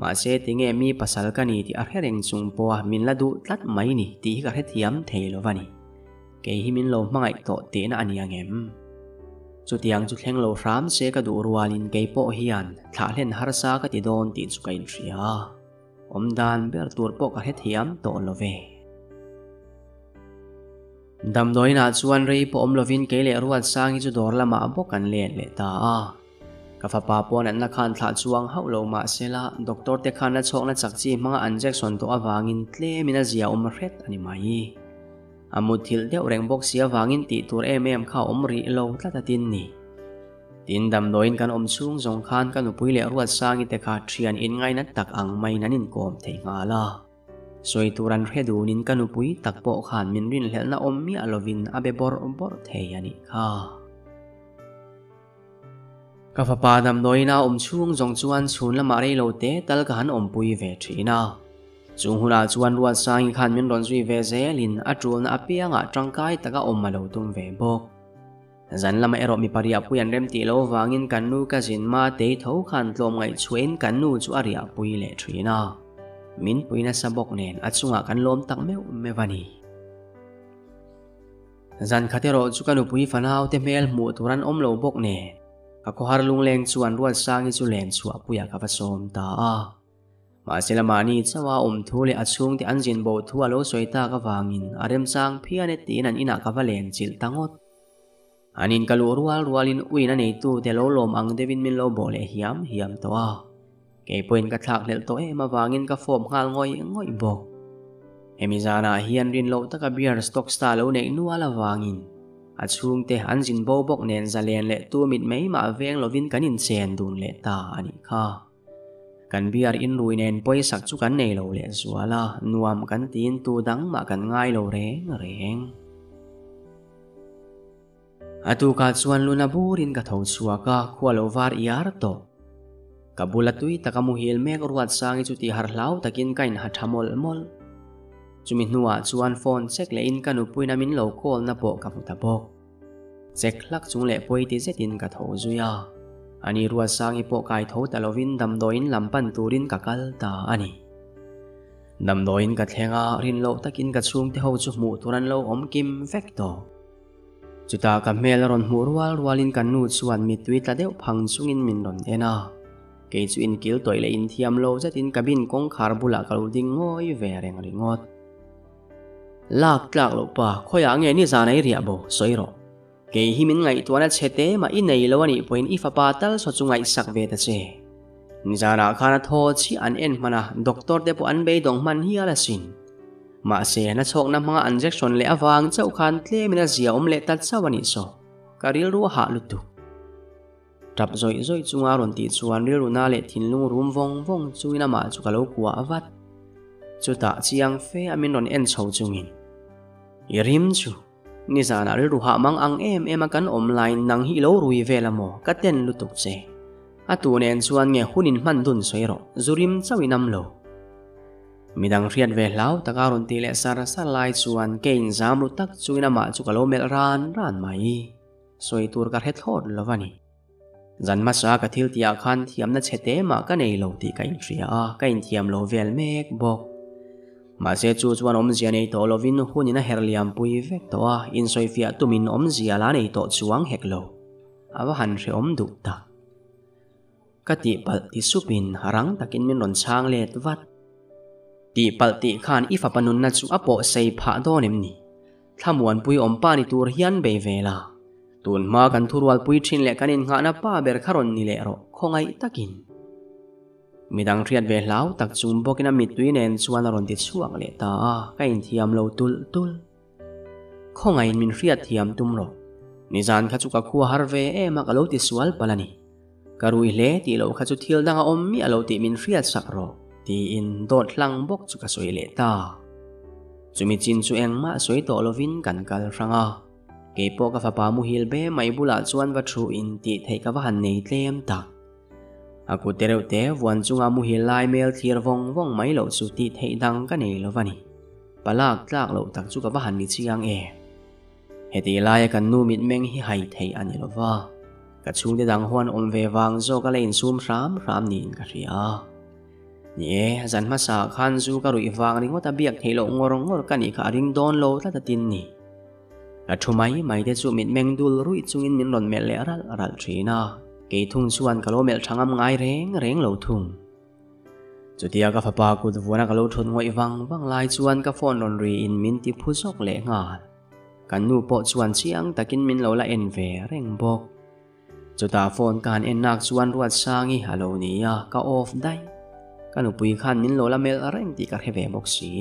มาเซติเงมีัสสาลกันีที่อาเฮเรงจุงปัวมินละดูตัดไม่นี่ที่กระเทียมเทลวันีกยหิมินโลมังไอโตเตนอันยังเอ็มจุดยังจุดแห่งโลฟรัมเซกัดูรัวลินเกยี่อโปฮียนท้าเล่นฮาร์ซากัดีโดนตีนสุกัยนิยาอมดานเบิร์ตัวโปกัดเฮียมตโตโลเวดัมโอยนัดส่วนรีโปอมโลวินเกย์เลรัวสังจุดดอร์ละมาโปกันเล่นเลตาก็ฟ้าป่าป่วนนักขันทัดส่วนเฮาโลมาเซลาด็อกเตอร์เทคันนัดช็อกนัดจักจีมังอันเจ็กซ์สันตัวว่างินเล่มินาเซียอมเรตอันยิ่งหญอามุทิลเดียวแรงบกเสียฟางินติตัวเอเมมเข้าอมรีโลตัดตินนี่ตินดำโดยการอมซุงสงคานกันอุปุยเลรวดสร้างอิตคาเทียนอินไงนัดตักอังไม่นั้นินโกมเทงาลาสวยตุรันเรดูนินกันอุปุยตักโปขานมินรินเลนาอมมีอโลวินอเบบอร์อมบอร์เทียนิคาะกาฟปาดำโดยนาอมซุงจงจวนชูนละมาเรโลเตตลกันอมปุยเวทีนา chúng huna chuan ruat sang khan min ron zui ve zelin a tun a pianga tangkai taka omma lo tum ve bok zan lama ero mi pari apu yan rem ti lo wangin nu ca zin ma te tho khan tlom ngai chuen kannu chu ari apui le na. min puina sabok nen achunga kan lom tak meu mevani zan khatero chu kanu pui fanau te mel mu turan om lo bok ne ka ko har lung leng chuan ruat sangi chu len chu apuya ka va som ta a มาเิลมานีชาวาอมทูเลอัชุงที่อันจินโบทัวโลสวยตากวางินอารมสังพิอันตีนันอินากวเลนจิลตังอดอันินกลัวรัวรัวลินอุยนันเอตูเตโลลมอังเดวินมินโลโบเลฮิมฮิมตัวเกยปวนกระทักเลตัวเอมาวางินกัะฟอมงัลงอยงอยโบเอมิจานาเฮียนรินโลตะกับเบียร์สต็อกสตารโลเนนัวลาวางินอัดชุงเตอันจินโบบกเนนซาเลนเลตัวมิดไม่มาเวงโลวินกันินเซนดูนเลตาอันนี้ค่ะ kan biar in ruinen poi sak chu kan nei lo le zuala nuam kan tin tu dang ma kan ngai lo reng reng atu à, ka chuan luna burin ka thau chuaka khualo var iar to kabulatui takamuhil mek ruat sangi har harhlau takin kain hathamol mol chumi nuwa chuan phone check le in kanu puina min lo call na po ka putabok check lak chung le poi ti zetin ka thau zuya อันนี้รัวสางอีปโปกายทแต่ลวินดำโดยินลำปันตูรินกักลตาอันนี้ดำโดยินกัดเหงารินโลตะกินกัดซุ่มที่าจุหมูทุรันโลอมกิมเฟกโตจุดตากับเมลรอนหมูรัวรัวลินกันนูดส่วนมิดวิตาเดวพังซุงอินมินดอนเอนาเกจูอินกิลตัวเลอินเทียมโลจัดอินกับบินกงคาร์บุลากลูดิงโอยเวรงริงอดลากลากลูกปะค่อยอ่างเงี้ยนี่ซาในเรียบโบสวยรอ kể hi min ngai tuana chete mà i nei lo ani point i fapa tal so chu ngai sak ve ta che nizana khana tho chi an en mana doctor te pu an be dong man hi ala sin ma se na chok na mga injection le awang chau khan tle mina zia om le ta chawani so karil ru ha lutu tap zoi zoi chunga ron ti chuan ri na le thin lung rum vong vong chuina ma chu kalo kuwa avat chu ta chiang fe amin ron en chho chungin irim chu ni za na ru ha mang ang em em ăn online nang hi lo rui về la mo ka ten lụt tuk se a tu nen suan nge hunin man dun soiro zurim chawi nam lo midang riat ve lau taka ron ti le sar sa lại suan ke in zam lụt tak suy năm chu ka lo mel ran ran mai soi tur ka het thot lo vani zan ma sa ka thil tia khan thiam na chete ma ka nei lo thì cái in ria cái in thiam lo về mek bok มาเสียชูจวนอมเสียในตัวลวินหุ่นน่ะเฮรเลียมปุยเวกตัวอินซอยฟิอาตุมินอมเสียลานในตัวชวงเฮกโลอาวหันเรอมดุตักกติปัลติสุปินรังตักินมินรอนช้างเลดวัดติปัลติขานอิฟปนุนนัจูอโปใส่ผาดดนิมนีถ้ามวนปุยอมป้านิตูรเฮีนเบเวลาตุนมากันทุรวัลปุยชินเลกันินงานาป้าเบรคารอนนิเลโรคงไอตักินมีดังเครียดเวลาตักจุ่มบอกนมิตุยเนนชวนรอนติดช่วงเลตาก็อินเทียมเราตุลตุลข้องไอินมินเครียดเทียมตุมรกนิจานขจุกขัวฮาร์เวเอมากเลลติสวลปลานีกรุยเลตีเราขจุเทียลดังอมมีเโลติมินเครียดสักรอตีอินโดดลังบกจุกสวยเลตาจุมิจินจุเองมาสวยโตโลวินกันกัลฟังอาเกโปกับฟ้ามุฮิลเบไม่บุลาจวนวัตรูอินติไทยกับหันในเตยมตาอากูเตลเตวันจุงอามุฮิลายเมลทีร์วงว่งไม่เหล่สุดติเทดังกันเองหรืวะนี่ปลากลากเหล่ตักจุกับว่าหันนิชยังเอเฮติลายกันนู่มิดเมงฮิายเทอันนี้หรือวะกระชุงเดดังฮวนอมเววังโซกเลนซูมรามรามนินกะริยเนี่ยจันมาสาคันจูกะรุยฟังริงว่าตะเบียกเทโลงรงงรกันอีกอริงดอนโลตัดตินนี่กระทุไมไม่เด้จุมิดเมงดูลรุยจุงอินมินหล่นเมลเลอรัลรัลทรีนาเกทุ่งชวนกะโลเมลทังอำไงเร่งเร่งเหลาทุ่งจุดเดียวกับปากุดวัวนักโลทุนหวยวังบางลายชวนกะฟอนลอนรีอินมินี่ผู้ซอกเหลงานกันนูปปชวนเชียงตะกินมินเหลาละเอ็นเวเร่งบกจุดตาฟอนการเอ็นนักชวนรวดช่างอีฮาโลนี้ก็ออฟได้กันอุปุยขันมินโลละเมลเร่งติกะเฮเวบกสี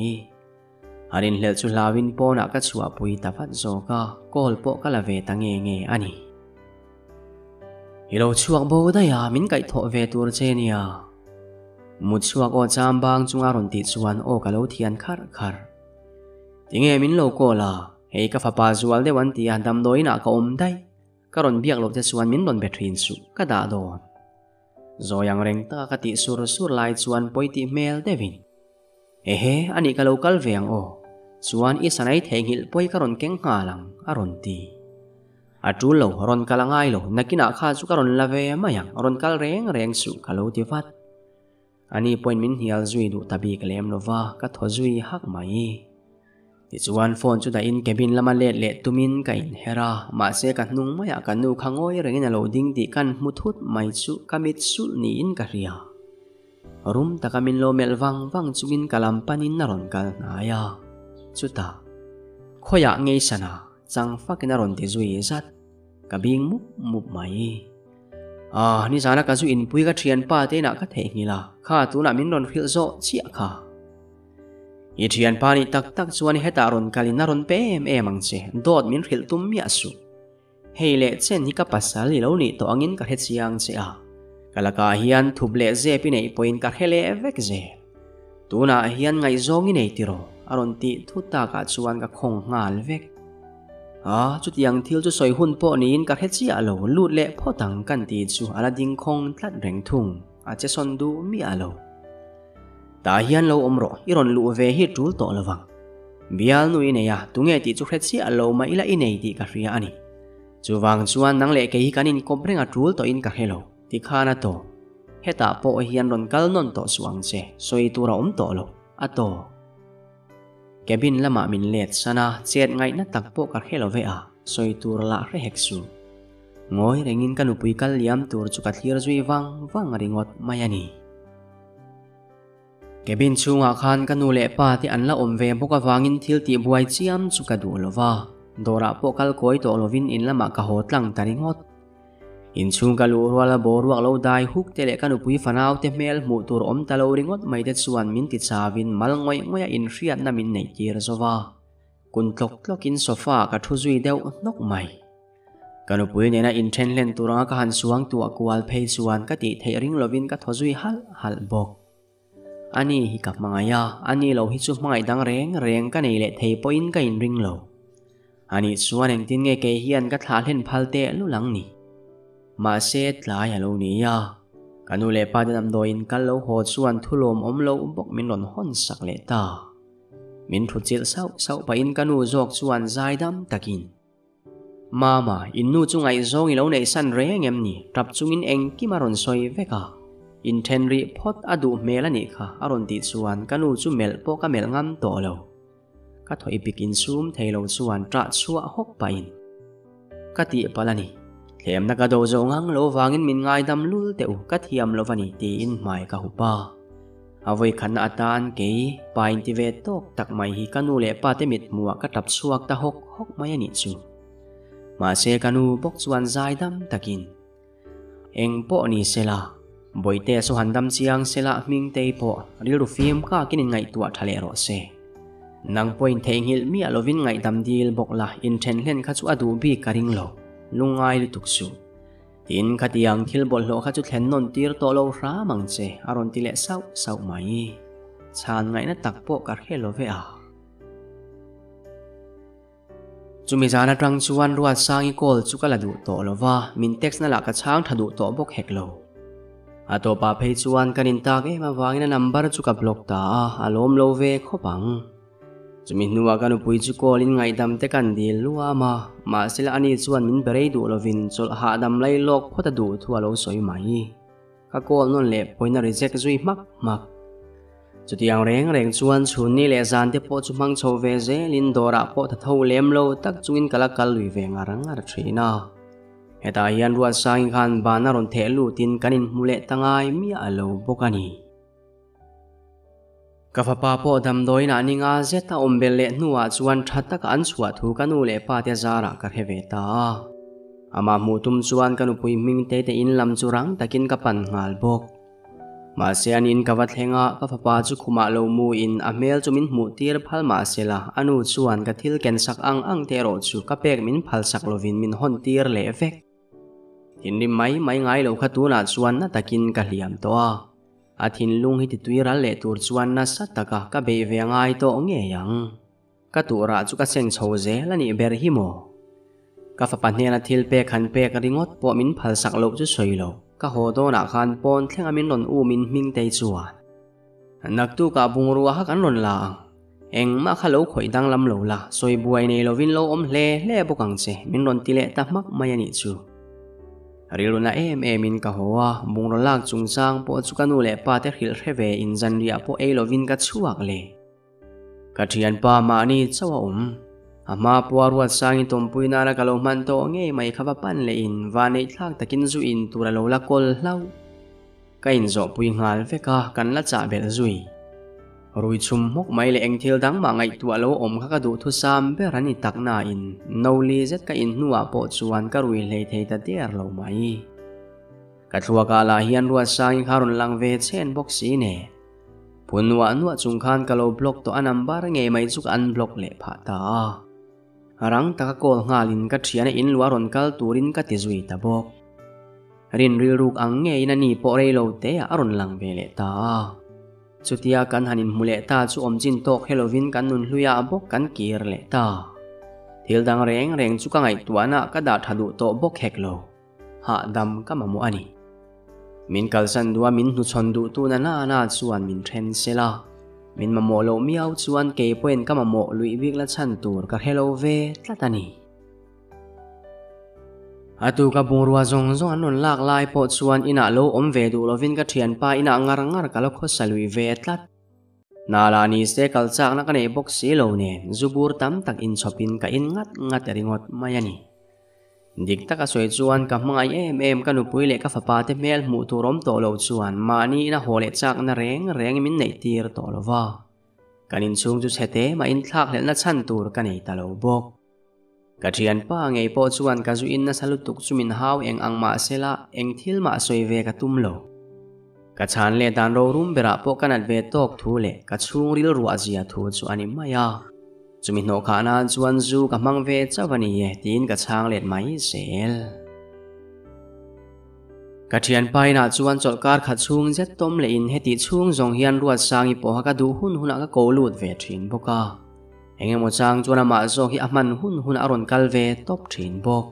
อารินเลือสุลาวินปอนักกัชัวปุยตาฟัดโซก็โกลปอกะละเวตังเงเงอันนี้เิาช่วบูได้ยามินไก่ทอเวตัวเจเนียมุดชัวก็จำบางจุงอารมณ์ติดชวนโอ้กะโลเทียนคาร์คาร์ทิ้งเอมินโลก็ล่ะเฮก็ฟับปาจวลเดวันที่อันดำโดยน่ากอมได้การอนเบียกลบจะชวนมินโดนเบทรินสุก็ด่าโดนโซยังเร่งตากติสุรสุรไลชวนปอยติเมลเดวินเฮ้อันนี้ก็โลกาลเวียงโอ้ชวนอีสันไอเทงหิลปอยการอนเก่งหาลังอารมณ์ตีอาจูเล่ะรอนกลังไงเหล่ะนักกินอา้าสุการอนลาเวยมาอย่างรอนกลเรงเรงสุกัลโอติฟัดอันนี้พอยมินฮิยลจุยดูตบีกเลมโนวาคัทฮจุยฮักไม่ที่ส่วนฟอนจุดาอินเกบินละมาเล่เล่ตุมินกันเฮรามาเสกันนุงมาอยากันนุงข้างโอยเร่งนั่นโลดิงดีกันมุทุดไม่สุกามิดสุนีอินกัเรียรุมตะกามินโลเมลวังวังจุมินกลัมปันินนารอนกันายาจุดาข้อยากงี้ชนะ phát cái nào te zui sát ka bing mup mup mai à ni zana ka zu in pui cái chuyện pa thế na ka the ngi la kha tu na min ron khil zo chi kha i thian pa ni tak tak hết heta ron kalin ron pem em ang che dot min khil tum mi asu hei le chen hi ka pasal lo ni to angin ka he chiang che a kalaka hian thub le ze pi nei point ka hele vek ze tu na hian ngai zong i nei tiro aron ti thu ta ka chuan ka khong ngal vek อาจุดยังทิลจะดสอยหุ่นพ่อนี้นกัดเฮ็ดอาโลลูดเละพ่อตังกันตีสูอาลาดิงคงลัดแรงทุ่งอาจจะซอนดูมีอาโลตาเฮียนเราอมรออีรอนลูเวฮิรูลตอละวังบียลนุอินเนียตุงเอติจุเฮ็ดอาโลมาอีละอินเอติกัเรียอันนี้จู่วังชวนนังเลกเกฮิกันินคอมเรงอารูลตออินกัเฮโล่ข้านาโตเฮตาพ่อเฮียนรอนกัลนนตอสวังเซสอยตัวเราอมตอโลอัตโต cabin lama min let sana chet ngai na takpo ka khelo ve a soi tur la re heksu ngoi rengin kanu pui kal liam tur chu ka thlir zui wang wang ringot mayani cabin chunga khan kanu le pa thì anh là ông anla om ve vang in thiếu ti buai chiam chu ka du lova dora pokal koi to lovin in lama ka hotlang taringot อินชุงกันลูรัวลาบอรัวกเวาได้ฮุกเตลกันอุปยฟันาอาเทมเอลมุตุรอมตะลูริงวัดไม่เด็ดส่วนมินติดซาวินมาลงวยงวยอินเรียดน้ามินในจีรซวาคุณทตกตกินโซฟากับทุจยเดเดวนกใหม่กันอุปยเนี่ยนะอินเทนเลนตุรังกันสวงตัวกวาลเพย์ส่วนกติเทีริงลวินกัทุจยิฮัลฮัลบอกอันนี้ฮิกับมังยาอันนี้เราฮิตสุดไม่ดังเร่งเร่งกันนเลยเทปอินกันอินริงเราอันนี้ส่วนเองทิ้งเงยเกี่ยนกับทาเล่นพัลเตลุลังนี่มาเซตหลายอย่างงนี้ยากันูเลปาจะนำโดยอินกันเลวโหดส่วนทุลมอมเลวอุบกมินหล่นห้อนสักเลตามินทุจิลเศร้าเศร้าไปอินกันูจอกส่วนใจดำตะกิน มามาอินนูจุงไอซงอีเลวในสันเรียงเอ็มนี่รับจุงอินเองกิมารอนซอยเวกาอินเทนรีพอดอดูเมลันิค่ะอารอนติดส่วนกันูจุเมลโปกเมลงามโตเลวก็ถอยปิกินซูมเทเลวส่วนตรสชัวฮกไปอินกติปะลานี่ Lem na kado zong hang lo vangin min ngai dam lul te u kat hiam lo vani ti in mai ka hupa. Avoi khan na atan ke pain ti ve tok tak hì hi kanu le pa te mit muwa cắt tap suak ta hok hok mai ani chu. Ma se kanu bok chuan zai dam takin. Eng po ni sela boi te so handam chiang sela ming te po ri ru fim ka kin ngai tua thale ro se. Nang point theng hil mi alovin đâm đi dil bọc là in then hlen kha chu adu bi karing lo. ลุงไงลูกสูทินขัดยังทิลบอลโลขัดจุดเห็นนนทีร์ตัวลรามังเจอารมณ์ติเลสเอาเศร้าไหมชานไงนัตตักโปกับเฮลโลเวอาจุมิจานัดรังชวนรัวสางอีกอลจุกัลดูตัวโลวามินเท็กซ์นั่นละกระช้างถัดูตัวบกเฮกโลอาตัวป้าเพย์ชวนกันอินตากเอมาวางในนัมเบอร์จุกะบล็อกตาอารมณ์โลเวขบัง chumin nuwa kan upui chu kolin ngai dam te kan dil luwa ma ma sila anh chuan min berei du lovin chol ha dam lấy lộc khota du thua lo soi mai các cô non le poina reject zui mak mak chuti ang reng reng chuan chhun ni le zan te po chu mang chho ve je lin dora po tha tho lem lo tak chuin kala kal lui ve nga rang ar thina heta hian ruwa sang khan bana ron the lu tin canin mule tangai mi alo bokani กฟปาโอดำโดยนานิงาเซตาอมเบลเลนัวจวนทัตตะกันสวดทูกันูเลปาเตจาระกระเฮเวตาอามามูตุมจวนกันุปุยมิงเตเตอินลำจุรังตะกินกปันงาลบกมาเซียนอินกวัดเฮงะกฟปาจุคุมาโลมูอินอเมลจุมินมูตีรพัลมาเซลาอนุจวนกทิลเกนสักอังอังเทโรจูกเปกมินพัลสักโลวินมินฮอนตีรเลเฟกหินริไม่ไม่ไงโลขตูนัดจวนนตะกินกะเหลี่ยมตัว athin lung hi ti tuira le tur chuan na sataka ka be ve ngai to nge yang ka tura chu ka sen chho ze lani ber hi mo ka fa panhne na thil pe khan pe ka ringot po min phal sak lo chu soi lo ka ho do na khan pon thleng amin ron u min ming te chuan nak tu ka bung ruwa ha kan ron la เองมาข้าลูกข่อยดังลำโลละซอยบวยในโลวินโลอมเล่เล่บุกังเจมินรอนติเลตะมักมายานิจูริลนาเอ็มเอมินกะหัวบุงรลักจุงซังปอจุกันุเลปาเตฮิลเรเวอินจันเรียปอเอลวินกัชัวกเลกะเทียนปามานีเจ้าอุมอามาปวารวัดสังอิตมปุยนาละกะโลมันโตเงยไม่ขับปันเลอินวานิอทักตะกินซุอินตุระโลละกอลเล่าก็อินโซปุยงาลเฟกะกันละจ่าเบลจุยรุยชุมมกไม่เลงเทลดังมาไงตัวโลอมข้าก็ดูทุสามเบรันิตักนาอินนาลีเซตกอินนัวปอดชวนก็รุยเลยเทตเดียร์เราไหมกัทัวกาลาฮิอันรัวสางคารุนลังเวเชนบอกสีเน่พุนวานัวจุงคานกะโลบล็อกตัวอันัมบาร์เงยไม่จุกอันบล็อกเละผาตารังตะกโกลงาลินกัเชียนอินลัวรอนกัลตูรินกัติจุยตะบก รินริลูกอังเงยนันนี่ปอเรโลเตอรุนลังเวเลตา chutia kan hanin mule ta chu omjin tok halloween kan nun hluya abok kan kir le ta thil dang reng reng chu ka ngai tuana ka da thadu to bok heklo ha dam ka mamu ani min kalsan dua min nu chon du tu na na na chuan min then sela min mamo lo miau chuan ke poin ka mamo lui wik la chan tur ka hello ve tlatani atu ka bungrua zong zong anun lak lai po chuan ina lo om ve du lovin ka thian pa ina ngar ngar ka lo kho salui ve tlat nala ni se kal chak na kane bok si lo ne zubur tam tak in chopin ka in ngat ngat ringot mayani dikta ka soi chuan ka hmangai em em ka nupui le ka fapa te mel mu tu rom to lo chuan mani na hole chak na reng reng min nei tir to lova kanin chung chu chete ma in thlak le na chan tur ka nei ta lo bok Katrian pa ngay po chuan kazuin na salutuk chumin hao eng ang maasela eng thil maasoi ve katumlo. Kachan le dan ro rum bera po kanat ve tok thu le kachung ril ruwa zia thu chu ani maya. Chumin no kana chuan zu kamang ve chawani ye tin kachang let mai sel. Katrian pa ina chuan cholkar khachung jet tom le in heti chung zong hian ruat sangi po ha du hun huna ka kolut ve thin boka. เงมจังจวนมาโซฮิอามันหุนหุนอรอนกัลเวตบถินบอก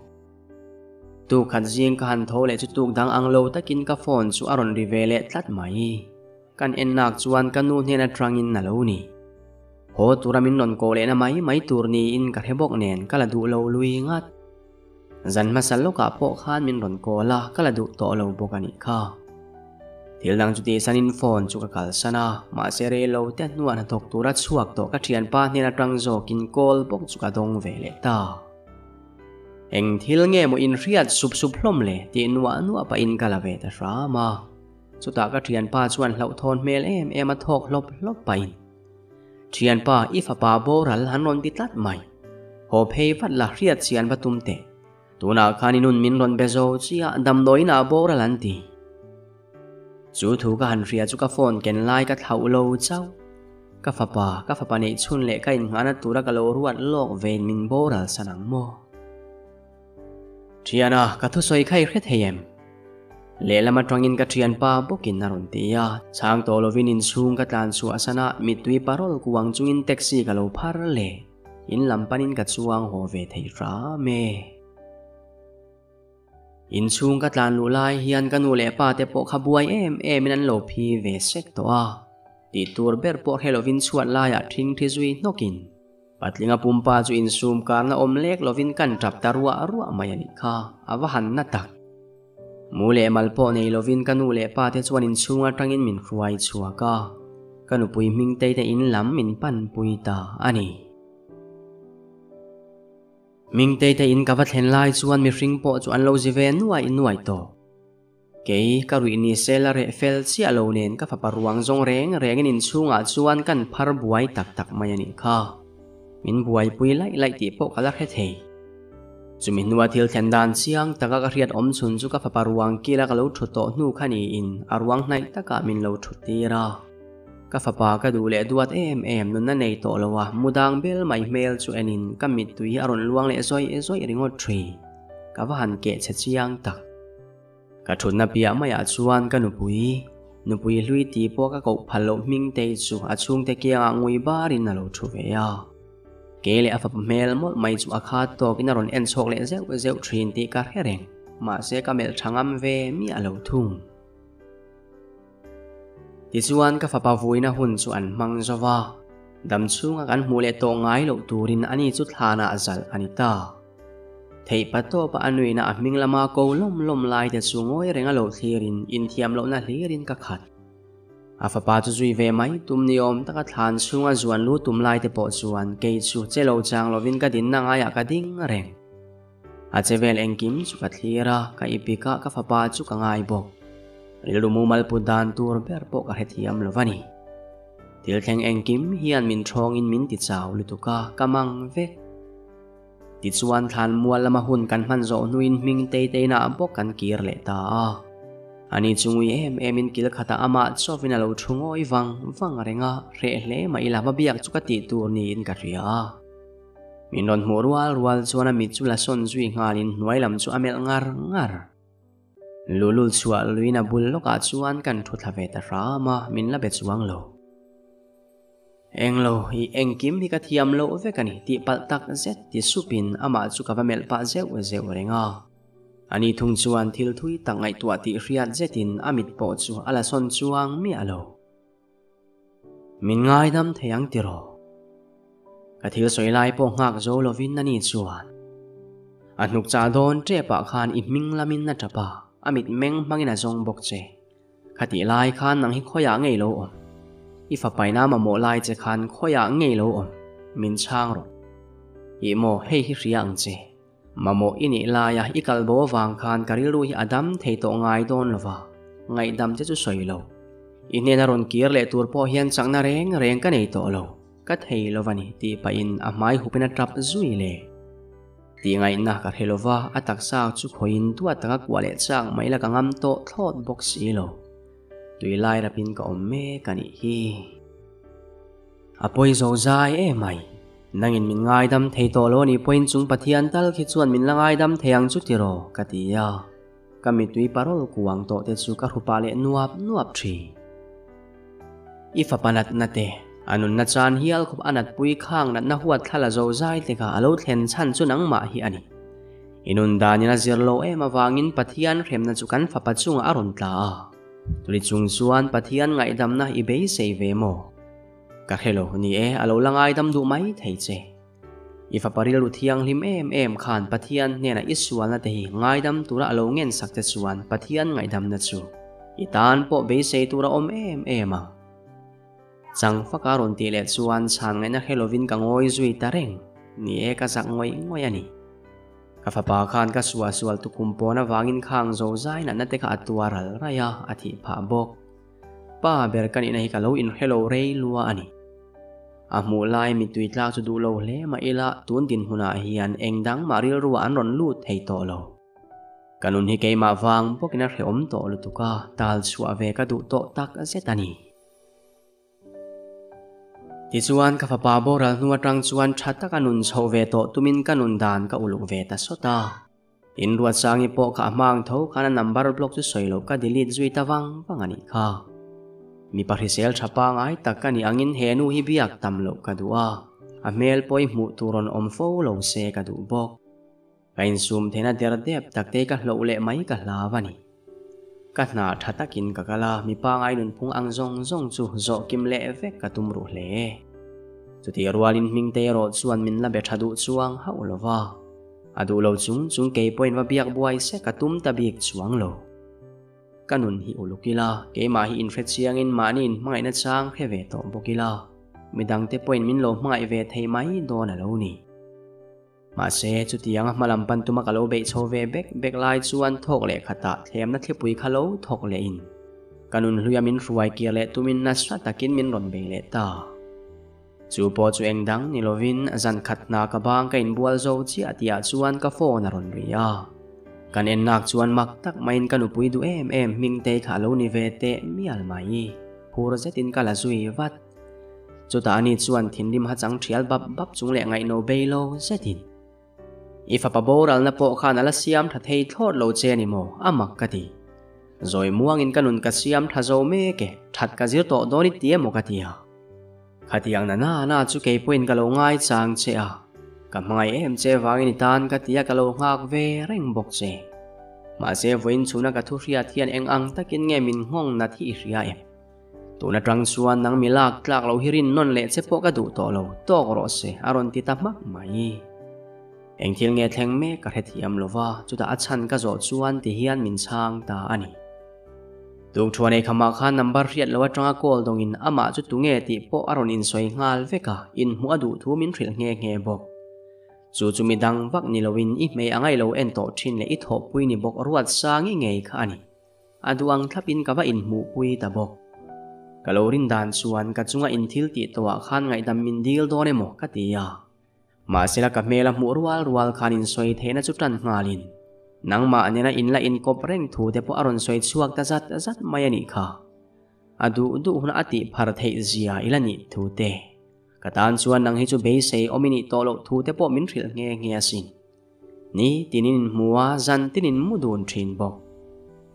ตูขันเซียงกันโทเลจุดตูกดังอังโลตะกินกะฟอนสุอรอนริเวเลตัดไหมกันเอ็นนักจวนกันนูนเฮนทรังอินนัลูนีโหตุรามินนนโกเลนไหมไหมตูนีอินกะเฮบกเนนกะละดูโลลุยงัดจันมาสัลโลกะพโปข้านมินนนโกละกะละดูโตโลบกันอิค่ะทิลังจุดีสันินฟอนจุกกัลสนามาเซเรโลเตนวนทกตุรัชวกตกัเทียนปาเนนตรังโจกินโกลปกจุกดงเวเลตาเองทิลเงมอินเรียดสุบสุบลมเลตีนวานัวปะอินกาลเวตรามาสุตากัเทียนปาชวนเหลวาทนเมลเอมเอมาทกลบลบไปเทียนปาอีฟปาโบรัลหันรนติตัดใหม่โฮเพยฟัดละเรียดเสียนประตุมเตตัวนาคานินุนมินรอนเบโซเชียดำโดยนาโบรัลันตีจู主ก个很热，就个风跟来个จู่ก็ฟปาก็ฟปาในชุนเล็ก็อินหานตัวละกะโลรวดโลกเวนินโบราสนังโมทีนะก็ทุสอยไข่เล็ดเฮมเลละมาตรงอินกัทียนปาบุกินนารนตียาช่างัวโลวินินสูงกะตันสุอาสนะมิตวีปารอลกวางจุงอินเท็กซี่กะโลพาร์เลอินลำปันินกะสวงโฮเวไทราเมอินชูงกัตลานููลเฮียนกันูเลปาเตโปขบวยเอมเอมนันโลพีเวสเซกตัวตีตัวเบิร์ปโกเฮโลวินชวนลายทิ้งทิจุยนกินปัดลิงอปุ่มปาจูอินซูมการนาอมเล็กโลวินกันจับตารัวรัวมายานิคาอาวหันนัตักมูเลมัลโปในโลวินกันูเลปาเตชวนอินชูงตั้งอินมินควายชัวกากันูปุยมิงเตยเตอินลำมินปันปุยตาอันนี้มิงเตยเตอินกับวัดเห็นไล่ส่วนมิฟิงโปจวนลจิเวนวัยนวัยโตเกย์การุนิเซลเรเฟลซีอาโลเนนกับฟาปารวงจงเรงเรงนินสูงอาจส่วนกันพาร์บวยตักตักมายนิค่ะมินบวยปุยไล่ไล่ตีโปกัลลัคเทยจุมินวัดที่เทนดานเซียงตะกักเรียดอมสุนสุกับฟาปารวงกีลากลุชุดโตนู่คันีอินอารวงในตะกามินลุชุดตีรา Kafapa kadule duat em em nun na nei to lawa mudang bel mai mail chu enin kamit tui aron luang le zoi e zoi ringo tree ka vahan ke che chiang tak ka thun na pia mai a chuan ka nu pui nu pui hlui ti po ka ko phalo ming te chu a chung te kia nga ngui ba rin na lo thu ve ya ke le afa mel mol mai chu a kha to kin ron en chok le zeu zeu thrin ti ka hereng ma se ka mel thangam ve mi a lo thung ที่ส่วนก็ฟ้าฟูดนะหุ่นส่วนมังสวาดัมซุงกันมูเลตงไงลูกตูรินอันนี้สุดฮานาจัลอันนี้ตาที่ปัตโตปะอันวินาหมิงละมาโกลมลมไล่จะสูงอ้อยเริงลูกทีรินอินเทียมลูกนั่งทีรินกักขัดอาฟ้าพัจจุยเวไม่ตุ้มนิยมตะกัดฮานซุงอันส่วนลู่ตุ้มไลเดะปอดส่วนเกย์สูเจลูกจางลูกวินกัดินนางอายกัดิ้งเริงอาเจเวลเองกิมสุกัดทีระกับอีปิกะกับฟ้าพัจุกังไงบอก Nilumungal po dan turber po kahit hiyam lovani. Tilkeng engkim hiyan min trongin min titsaw lutuka kamang vek. Titsuan than mual lamahun kan manzo nuin ming taytay na po kan kirle taa. Ani chungui em emin kil khata ama chovinalo thungo iwang wang renga rehle ma ila mabiak chukati turnin karia. Minon mo rual rual chuan amit chula son zui ngalin nuailam chu amel ngar ngar. lulul chua luina bul loka chuan kan thu thlave ta rama min la be chuang lo eng lo hi eng kim hi ka thiam lo ve kani ti pal tak zet ti supin ama à chu ka mel pa zeu zeu renga ani à thung chuan thil thui tangai tua ti riat zetin amit à po chu ala son chuang mi alo min ngai dam theyang tiro ka thil soi lai po ngak zo lovin nani chuan anuk cha don tre pa khan in ming lamin na tapa อมิดเมงมังอินาจงบกเจขติลายคานนังฮิคอยาไงโลอมอีฝาไปน้ามาโมลายเจคานคอยาไงโลอมมินช่างรกอีโมเฮฮิริยังเจมาโมอินิลายะอีกัลโบวังคานการิลุยอดัมเทโตไงโดนลวะไงดัมจะจุสอยโลอินเนนารอนกีร์เลตัวพ่อเฮียนจังนาเร่งเร่งกันไอโตโลกัดเฮโลวันิตีไปอินอามายหุเป็นอัตรับซุยเล ngay ti ngai na ka helova atak sa chu khoin tu atanga kwale chang mấy là ka ngâm to thot bốc i lo tui lai ra pin ka om me ka ni hi apoi zo zai e mai nangin min ngai dam thei to lo ni point chung pathian tal khi chuan min la ngai dam theyang chu tiro ka ti ya kami tui parol kuang to te chu ka rupa le nuap nuap thi ifa panat na te อันนั้นนัดจานเฮียลคบอันัดปุยข้างนัดนหัวทะเลโจ้ใจเถ้าเอาเห็นชันสุนังมาฮีอันนี้อินุนดานีนัดเจรโลเอมาวางินปัทยานเข็มนันสุกันฟับปัจจุงอารุนตาตุลิจุงสุวนปัทยานไงดำนะอีเบย์เซเวโมก็เฮโลนี่เออเอาลังไงดำดูไหมไทยเจอีฟับปาริลุทียงลิมเอ็มเอ็มขานปัทยานเนี่ยนะอิสุวนนัดเฮงไงดำตัวเราเงินสักเจสุวนปัทยานไงดำนัดสุอีตานโปเบย์เซตัวเราอมเอ็มเอ็มอ่ chẳng phát cả rộn tỷ lệ suan chẳng ngay na Halloween cả ngôi duy ta rèn ni e cả dạng ngôi ngôi ani à cả phá bà khan cả sua sua tu kumpo na vangin khang dâu dài na nát cả atua ral raya ati phá bok pa berkan ina hi kalau in hello ray lua ani a mu lai mi tui tlak chu du lo hle ma ila tun din huna hian engdang maril ruwa an ron lut thei to lo kanun hi keima wang pokina hreom to ca tal suave ve ka du to tak zetani ti chuan ka fa pa bo ra nuwa tang chuan thatta kanun chho ve to tumin kanun dan ka ulung ve ta sota in ruwa changi po ka amang tho kana number block chu soilo ka delete zui tawang pangani kha mi parisel thapa ngai takani angin henu hi biak tamlo ka duwa a mel poi mu turon om fo lo se ka du bok kain sum thena der dep takte ka hlo le mai ka hlawani ka hna tha takin cả gala, mi pa ngai nun phung ang zong zong chu zo kim lệ ve cả tum ru hle chu ti rualin ming te ro chuan min la be tha du chuang ha ulova adu lo chung chung ke point va biak buai se cả tum ta biak chuang lo kanun hi ulukila ke ma hi infet siang in manin mangai na chang khe ve to bokila midang te point min lo mangai ve thei mai do na lo ni มาเซจุดยังมาลำปันตุมากะโลเบโชเวเบกเบกไลจวนทกเลขตาเทมนัทปุยคาโลทกเลอินกานุนลุยมินรวยเกียเลตุมินนัสตะกินมินรอนเบเลตาจูปอจูเองดังนิโลวินจันขัดนากะบางกินบัวโจจีอติอาจวนกฟโฟนรอนเรียกันเอ็นนักจวนมักตักไม่นกันุปุยดูเอ็มเอ็มมิงเตขาโลนิเวเตมีอัลไมผู้รเจตินกาลซุยวัดจุดตาอันนี้ชวนถินดิมฮัจังเทียลบับบับจุงเลงไงโนเบโลเซตินอีฟับปอร์ราเนปโอคานาลาซิอมทัดเฮทอดโลเจนิโมอามักกตีโดยม่วงอินกันนุนกัสยามทัดโจเมเกทัดกัจิรตโดนิตีเอโมกตีอาขัดยังนันนาหน้าจุเกย์ปพูนกัลโงไงจางเชียกับไงเอ็มเจฟังอินตานกัตียากัลโง่ากเวร่งบกเจมาเซฟวินชูนักทุเรียที่อันเอ็งอังตะกินเงีมินห้องนัดที่เรียเอ็มตัวนัดรังส่วนนังมิลากลากเราฮิรินนนเล็ตเซโปกัดูโตโลโตกรอเซอารอนติตามักไมเองทียเงี้ยเทงเมฆก็เทียมลว่จุดอาชันก็จอดชวนที่เฮียนมินช่างตาอันนี้ตุกชวนในขมักขันนับบเรียดลว่าจังกอลตรงอินอามาจุดตุเงี้ยที่ปออารอนินสวยงามเวก้าอินหัวดูทูมินทริลเงี้ยเงี้ยบอกจู่จู่มีดังวักนิลวินอีเมย์อ่างไอโลเอ็นโตชินเลยอิทบปุยนิบอกรวดสางงี้เงี้ยข่ะอันนี้อดวังทับอินกับว่าอินหูปุยตาบอกกลัวรินดานชวนกัจจุงอินทิลติตัวขันไงดำมินดิลโดเนโมกติยามาเสลกับเมลมูรววรวลคานินสวยเทนจุดันงาลินนางมาเนี้นะอินละอินกบเร่งถูเดพออรุณสวยสวกตาจัดตาจัดมายนิค่ะอดูดูหุนอติพารเทเซียอิลันิถูเตกตานส่วนนางฮิจูเบสเซอมินิโตโลถูเดพอมินทริลเงียเงียสินนี่ตินินมัวจันตินินมุดูนทรินบอก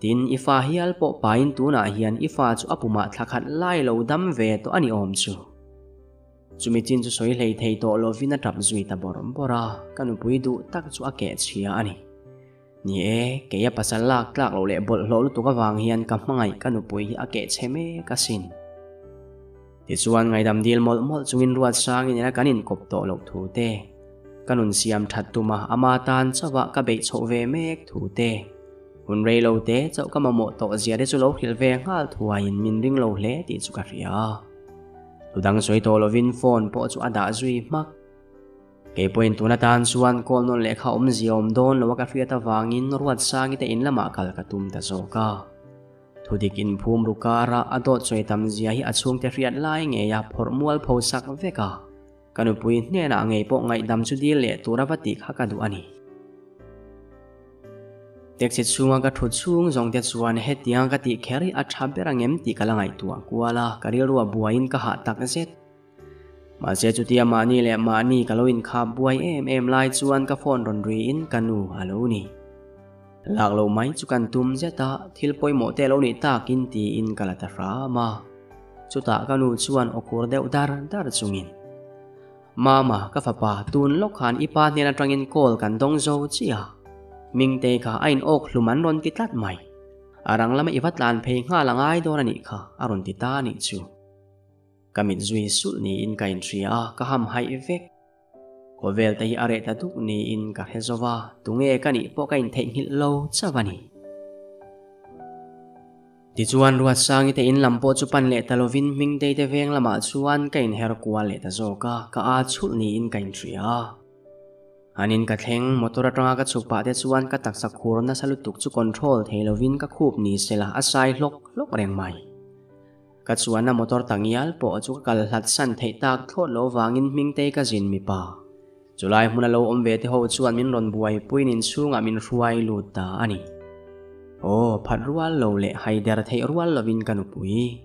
ตินอีฟ้าฮิอัลปอปายนตูน่าเฮียนอีฟ้าจูอปุมาทักขัดไล่เลาดัมเวตอันนี้อมจู chúng chumi chin chu soi lei thei to lo vina tram zui ta borom bora kanu puidu tak chu ake chhia ani ni e ke ya pasal lak tlak lo le bol lo tu ka wang hian ka hmangai kanu pui ake cheme ka sin ti suan ngày dam dil mol mol chungin ruat sang in kanin kop to lo thu te kanun siam that tuma ama tan chawa ka be chho ve mek thu te hun rei lo te chau ka mamo to zia de chu lo hil ve ngal thuai in min ring lo hle ti chu ka ria ตุดังสวยตัวลวินฟอนปอจุอดาจุยมักเกย์พวยน์ตัวนัตันส่วนคนนั่นเลขาอมจีอมโดนลวกาฟีตาฟางินรวดสางิตอินละมาคัลกรตุมตาโซกาทุดิกินภูมรุการะอัดดสวยตาำจีฮิอัดุงเทฟียดไล่เงียพอร์มวลพอสักเวกาการุปุยเนี่ยนะเงียปงไงดมสุดีเลตัวรับติขฮักกันดูอันนี้เด็กเสรสูงก็ุดสูงจงเด็กสวนเหติยังก็ติแคริอัชบเปรเงเอ็มติกลังไอตัวกัวละการีรัวบัวอินก็หาตักเสร็จมาเสียจุดที่มานี่แหละมานี่ก็ลอินขับบัวเอ็มเอ็มไล่สวนกับฟอนรอนรีอินกันูฮัลโหลนี่หลักเราไม่จุกันตุ้มเจตาทิลปอยหมดแตลเรนีตากินตีอินกันละตาฟ้ามาจุดตากันูสวนอกรเดอดาร์ดาร์จุงอินมามาก็ฟ้า่าตุนล็อกหันอีพาเนี่นั่งอินกอลกันตรงโจ้เจีย mình tê khá anh ốc lùm ăn ron kít lát mày à rằng lắm vắt lan phê ngã là ngay đó ra nị khá à ron tít ta nị chú cả mình duy sút nị in cái trí à cả ham hay vek có về tay à rẻ ta thúc nị in cả hezova tu nghe cả nị bỏ cái thẹn hít lâu cha vani nị Ti chuan ruat sang ite in lampo chu pan le talovin ming te te veng lama chuan kain her kwa lệ ta zo ka ka a chul ni in kain tria à. Anin ka theng motora tanga ka chukpa te chuan ka tak sakur na salutuk chu control thelovin ka khup ni sela asai lok lok reng mai. Ka chuan na motor tangial po chu ka kal hlat san thei tak thot lo wangin ming te ka jin mi pa. Julai hmuna lo om ve te ho chuan min ron buai puin in chunga min ruai lut ta ani. O phat rual lo le haider thei rual lovin ka nu pui.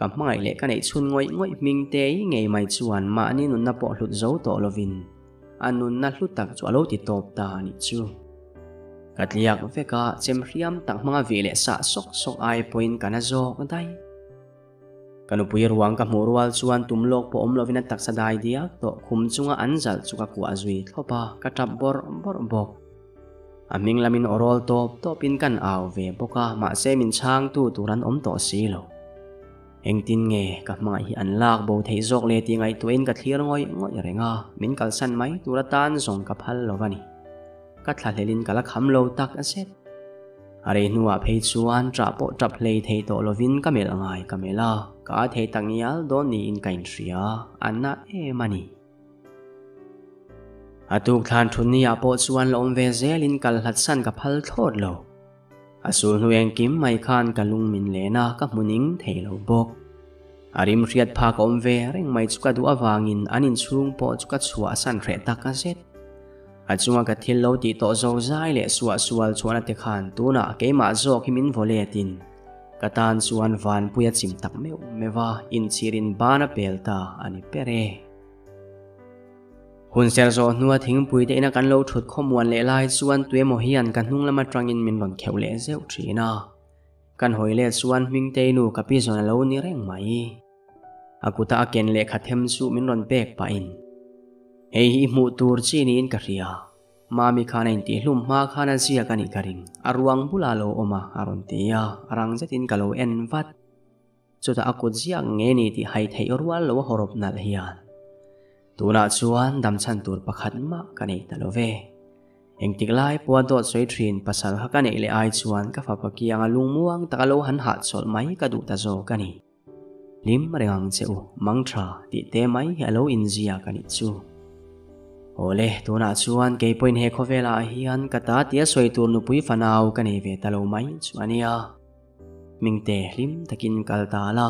Ka mai le ka nei chun ngoi ngoi ming te ngei mai chuan ma ni nun na po hlut zo to lovin. อันนุนั่นลุตักจวัลติดตบตานิจูกัดเลียกเฟกาเจมพรียมตักมางวเลสะสกสกไอพอยน์กันนะจอกันได้กันอุปยรวังกับมัวรัวชวนตุมโลกพออมโลวินัตักสดายเดียกตอคุมจุงอันจัลสุกักัวอจุยทบะกระทับบอร์บอร์บอกอามิงลามินอรอลตบตบินกันเอาเวบกะมาเซมินช่างตู้ตุรันอมต่อสีโล eng tin nge ka ma hi an lak bo thei jok le ti ngai tu en ka thlir ngoi ngoi renga min kal san mai tura tan zong ka phal lo bani ka thla helin kala kham lo tak a set are nuwa phei chuan tra po tra play thei to lovin ka mel ngai ka mela ka thei tangial do ni in kain tria anna e mani atuk than thun ni apo chuan lo ve zelin kal hlat san ka phal thot lo asul hueng kim mai khan kalung min lena ka muning thelo bok arim riat pha kom ve reng mai chuka du awangin anin chung po chuka chua san re ta ka set achunga ka thil lo ti to zo zai le suwa sual chuana te khan tuna ke ma zo khimin voletin tan suan van puya chim tak meu um mewa in chirin bana pelta ani pere คุ่นเซลโซนัวทิ้งปุยเดนักันเลาถุดข้อมวลเลไลส่วนตัวมหิยันกันนุ่งละมาตรังยินมินหล่อนเขวเลเซลทีนากันหอยเลส่วนมิงเตนูกับพี่ส่วนเลานี่เร่งไหมอากุตาเกนเลขัดเทมสูมินหล่อนเปกไปอินเฮฮิมูตูร์จีนีนกะเรียมามีข้าในตีลุ่มมาข้านนเสียกันอีกริงอารวงบุลาโลออมาอารอนเตียรังจะตินกะโลเอ็นวัดสุดอากุตเสียงเงนีที่ห้เทอรัวโลหรบนัลเฮียน tuna chuan damchan tur pakhat ma kani talo ve engtik lai puan to soi thrin pasal ha kani le ai chuan ka fa paki anga lungmuang takalo han hat sol mai ka du ta zo kani lim rengang mang mangthra ti te mai hello india kani chu ole tuna chuan ke point he khovela hian kata tia soi tur nu pui fanau kani ve talo mai chuania mingte hlim takin kaltala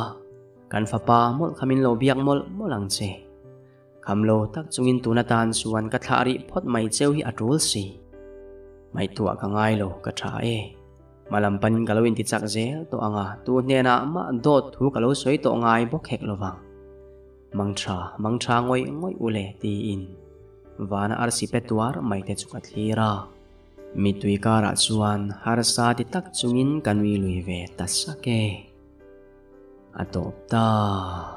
kan fapa mol khamin lo biak mol molang che คำโลตักจุงินตุนตานส่วนกระทาริพอดไม่เจ้าฮิอัตรูลสีไม่ตัวกังไงโลกระทาเอมาลำปันกะลวินติจักเซลตัวอ่ะตัวเนนามาโดดทูกะลวสวยตัวไง่าบกเฮกโลวังมังชามังชางวยงวยอุเลตีอินวานาอาร์สิเปตัวร์ไม่เตจุกัตลีรามิตุยการะจวนฮาร์ซาติตักจุงินกันวิลุยเวตัสเกอตบตา